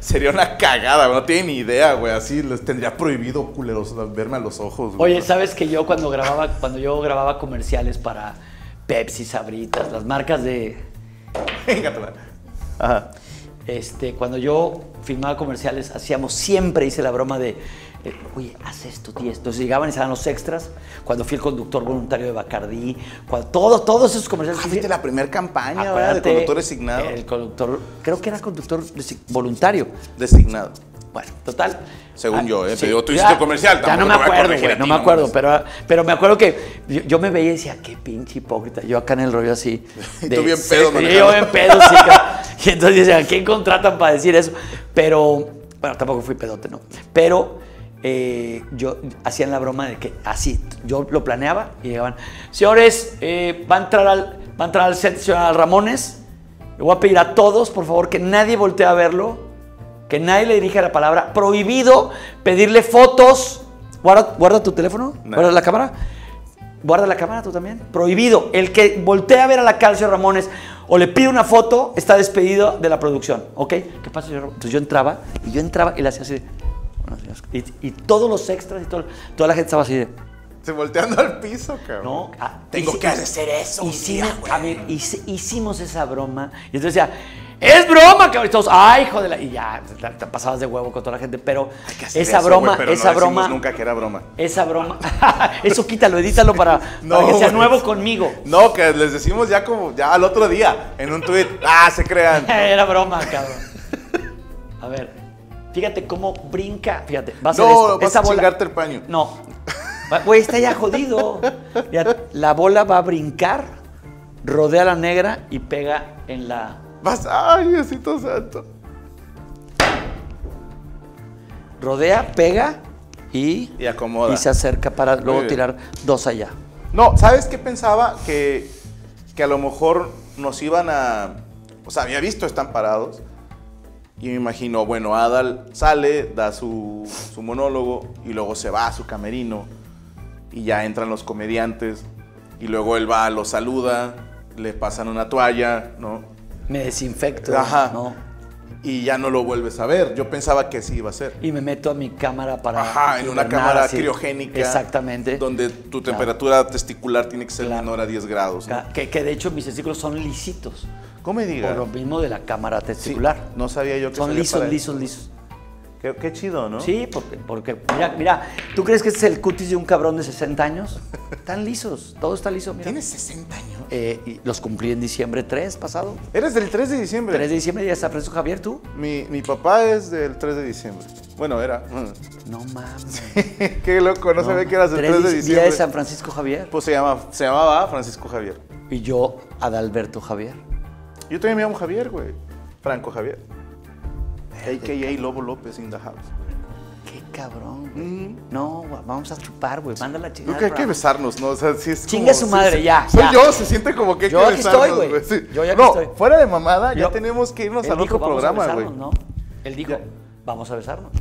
sería una cagada, güey. No tienen ni idea, güey. Así les tendría prohibido, culeros, verme a los ojos, güey. Oye, ¿sabes que yo cuando grababa, cuando yo grababa comerciales para Pepsi, Sabritas, las marcas de... Venga, te va. Ajá. Este, cuando yo filmaba comerciales, hacíamos, siempre hice la broma de, eh, oye, haz esto esto. Entonces llegaban y se los extras. Cuando fui el conductor voluntario de Bacardí, cuando, todo, todos esos comerciales. Ah, fuiste la primera campaña, ¿verdad? De conductor designado. El conductor, creo que era conductor voluntario. Designado. Bueno, total. Según Ah, yo, ¿eh? sí, Pero tú hiciste comercial, Ya no me acuerdo, güey, no me acuerdo, nomás. pero, pero me acuerdo que yo, yo me veía y decía, qué pinche hipócrita. Yo acá en el rollo así. Y tú bien pedo, sí. Yo bien pedo, sí. Y entonces decía, ¿a quién contratan para decir eso? Pero, bueno, tampoco fui pedote, ¿no? Pero eh, yo hacían la broma de que así, yo lo planeaba y llegaban, señores, eh, va, a entrar al, va a entrar al set señor Ramones, le voy a pedir a todos, por favor, que nadie voltee a verlo, que nadie le dirija la palabra, prohibido pedirle fotos, guarda, guarda tu teléfono, No. guarda la cámara, guarda la cámara tú también, prohibido, el que voltee a ver a la señor Ramones o le pide una foto, está despedido de la producción, ¿ok? ¿Qué pasa, señor Ramones? Entonces yo entraba, y yo entraba y le hacía así, "Buenos días". y, y todos los extras y todo, toda la gente estaba así de, Se volteando al piso, cabrón. no, ah, Tengo que hacer eso Hicimos, día, güey. a ver, hice- hicimos esa broma. Y entonces decía, es broma, cabrón. Y todos, ay, hijo de la. Y ya, te, te pasabas de huevo con toda la gente. Pero Hay que hacer esa eso, broma, güey, pero esa no broma. nunca que era broma. Esa broma. Eso quítalo, edítalo para, No, para que sea güey. nuevo conmigo. No, que les decimos ya como, ya al otro día, en un tweet. Ah, se crean. Era broma, cabrón. A ver, fíjate cómo brinca. Fíjate, va a ser No, esto. vas Esa a bola- el paño. No. Güey, está ya jodido. La bola va a brincar, rodea la negra y pega en la. Vas, ay, Diosito santo. Rodea, pega y, Y acomoda. y se acerca para luego bien. tirar dos allá. No, ¿sabes qué pensaba? Que, que a lo mejor nos iban a... O sea, había visto, están parados. Y me imagino, bueno, Adal sale, da su, su monólogo y luego se va a su camerino. Y ya entran los comediantes. Y luego él va, los saluda, le pasan una toalla, ¿no? Me desinfecto. Ajá. ¿no? Y ya no lo vuelves a ver. Yo pensaba que sí iba a ser. Y me meto a mi cámara para. Ajá, en una cámara así. criogénica. Exactamente. Donde tu Claro. temperatura testicular tiene que ser Claro. menor a 10 grados. ¿no? Que, que de hecho mis testículos son lisitos. ¿Cómo me digas? Por lo mismo de la cámara testicular. No sabía yo que son lisos, para lisos, lisos. Qué, qué chido, ¿no? Sí, porque, porque mira, mira, ¿tú crees que este es el cutis de un cabrón de 60 años? Están lisos, todo está liso, mira. Tienes 60 años. Eh, y los cumplí en diciembre 3 pasado. Eres del 3 de diciembre. 3 de diciembre ya está Francisco Javier, ¿tú? Mi, mi papá es del 3 de diciembre. Bueno, era. No mames. qué loco, no, sabía que eras del 3 de Día diciembre. de San Francisco Javier. Pues se, llama, se llamaba Francisco Javier. Y yo, Adalberto Javier. Yo también me llamo Javier, güey. Franco Javier. AKA Lobo López in the house. Qué cabrón, güey. Mm. No, vamos a chupar, güey. Mándala a chingar. Creo que hay que besarnos, ¿no? O sea, sí es Chinga como- su madre, sí, ya, Soy ya. yo, se siente como que hay Yo que aquí estoy, besarnos, güey. sí. Yo ya no, estoy. fuera de mamada, ya tenemos que irnos al otro programa, güey. besarnos, ¿no? Él dijo, Ya. vamos a besarnos.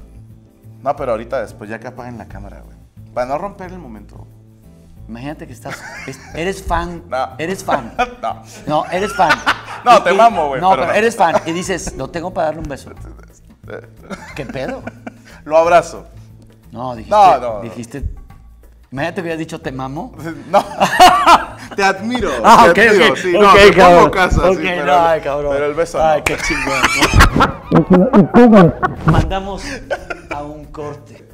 No, pero ahorita después ya que apaguen la cámara, güey. Para no romper el momento. Imagínate que estás. es- eres fan. No. Eres fan. No. No, eres fan. No, te mamo, güey, No, pero pero, no. eres fan. Y dices, lo tengo para darle un beso. ¿Qué pedo? Lo abrazo. No, dijiste. No, no. Dijiste. Imagínate hubieras dicho te mamo. No. te admiro. Ah, te ok, admiro. ok. Sí, ok, no, te cabrón. casa, Ok, sí, pero, no, ay, cabrón. pero el beso Ay, no. qué chingón. Mandamos a un corte.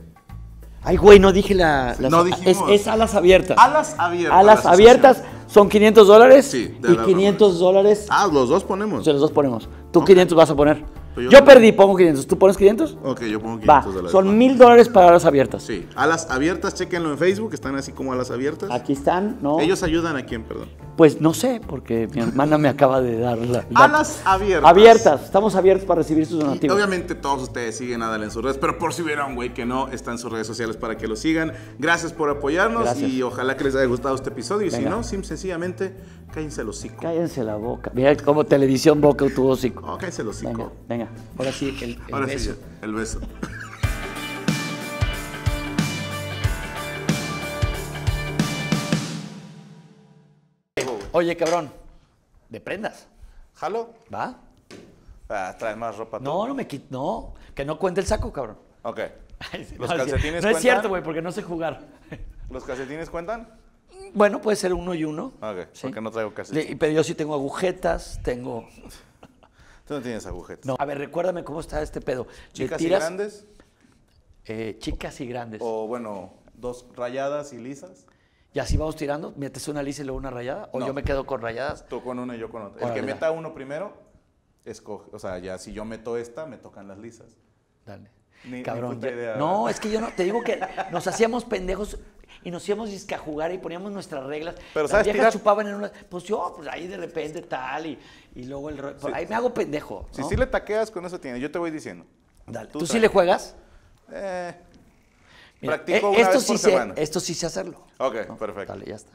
Ay, güey, no dije la. las- No dijimos. Es, es alas abiertas. Alas abiertas. Alas abiertas son 500 dólares. Sí, de y la- 500 dólares. Ah, los dos ponemos. Se los dos ponemos. Tú 500 vas a poner. Yo, yo- perdí, pongo 500. ¿Tú pones 500? Ok, yo pongo 500 Va, dólares. son mil dólares para alas abiertas. Sí, alas abiertas, chequenlo en Facebook, están así como alas abiertas. Aquí están, ¿no? Ellos ayudan a quién, perdón. Pues no sé, porque mi hermana me acaba de dar la. la- Alas abiertas. Abiertas, estamos abiertos para recibir sus Y donativos. obviamente todos ustedes siguen a Adal en sus redes, pero por si hubiera un güey que no, está en sus redes sociales para que lo sigan. Gracias por apoyarnos Gracias. y ojalá que les haya gustado este episodio. Y si no, sim, sencillamente, cállense el hocico. Cállense la boca. Mira cómo televisión boca tu hocico. Oh, cállense el hocico. Venga, venga. Ahora sí, el, el Ahora beso. sí, el beso. Oye, cabrón, de prendas, ¿Jalo? ¿va? Ah, trae más ropa. tú. No, no me quit, no, que no cuente el saco, cabrón. Ok. Ay, sí, ¿Los no, es calcetines No es cierto, güey, porque no sé jugar. ¿Los calcetines cuentan? Bueno, puede ser uno y uno. Ok, Sí. porque no traigo. Le- Pero yo sí tengo agujetas, tengo... Tú no tienes agujetas. No. A ver, recuérdame cómo está este pedo. ¿Chicas y grandes? eh, chicas y grandes. O bueno, dos rayadas y lisas. Y así vamos tirando, metes una lisa y luego una rayada, o No. yo me quedo con rayadas. Tú con una y yo con otra. El que meta uno primero, escoge. O sea, ya si yo meto esta, me tocan las lisas. Dale. Ni- ni Cabrón. puta idea, no, es que yo no, te digo que nos hacíamos pendejos y nos íbamos disque a jugar y poníamos nuestras reglas. Pero Las ¿sabes viejas tirar? chupaban en una. Pues yo, pues ahí de repente tal y, y luego el. ro- Ahí me hago pendejo. Si ¿no? sí le taqueas, con eso tienes. Yo te voy diciendo. Dale. tú ¿Tú, sí le juegas? Eh, Mira, Practico eh, una esto vez sí por sé, semana. esto sí sé hacerlo. Ok, ¿no? perfecto. Dale, ya está.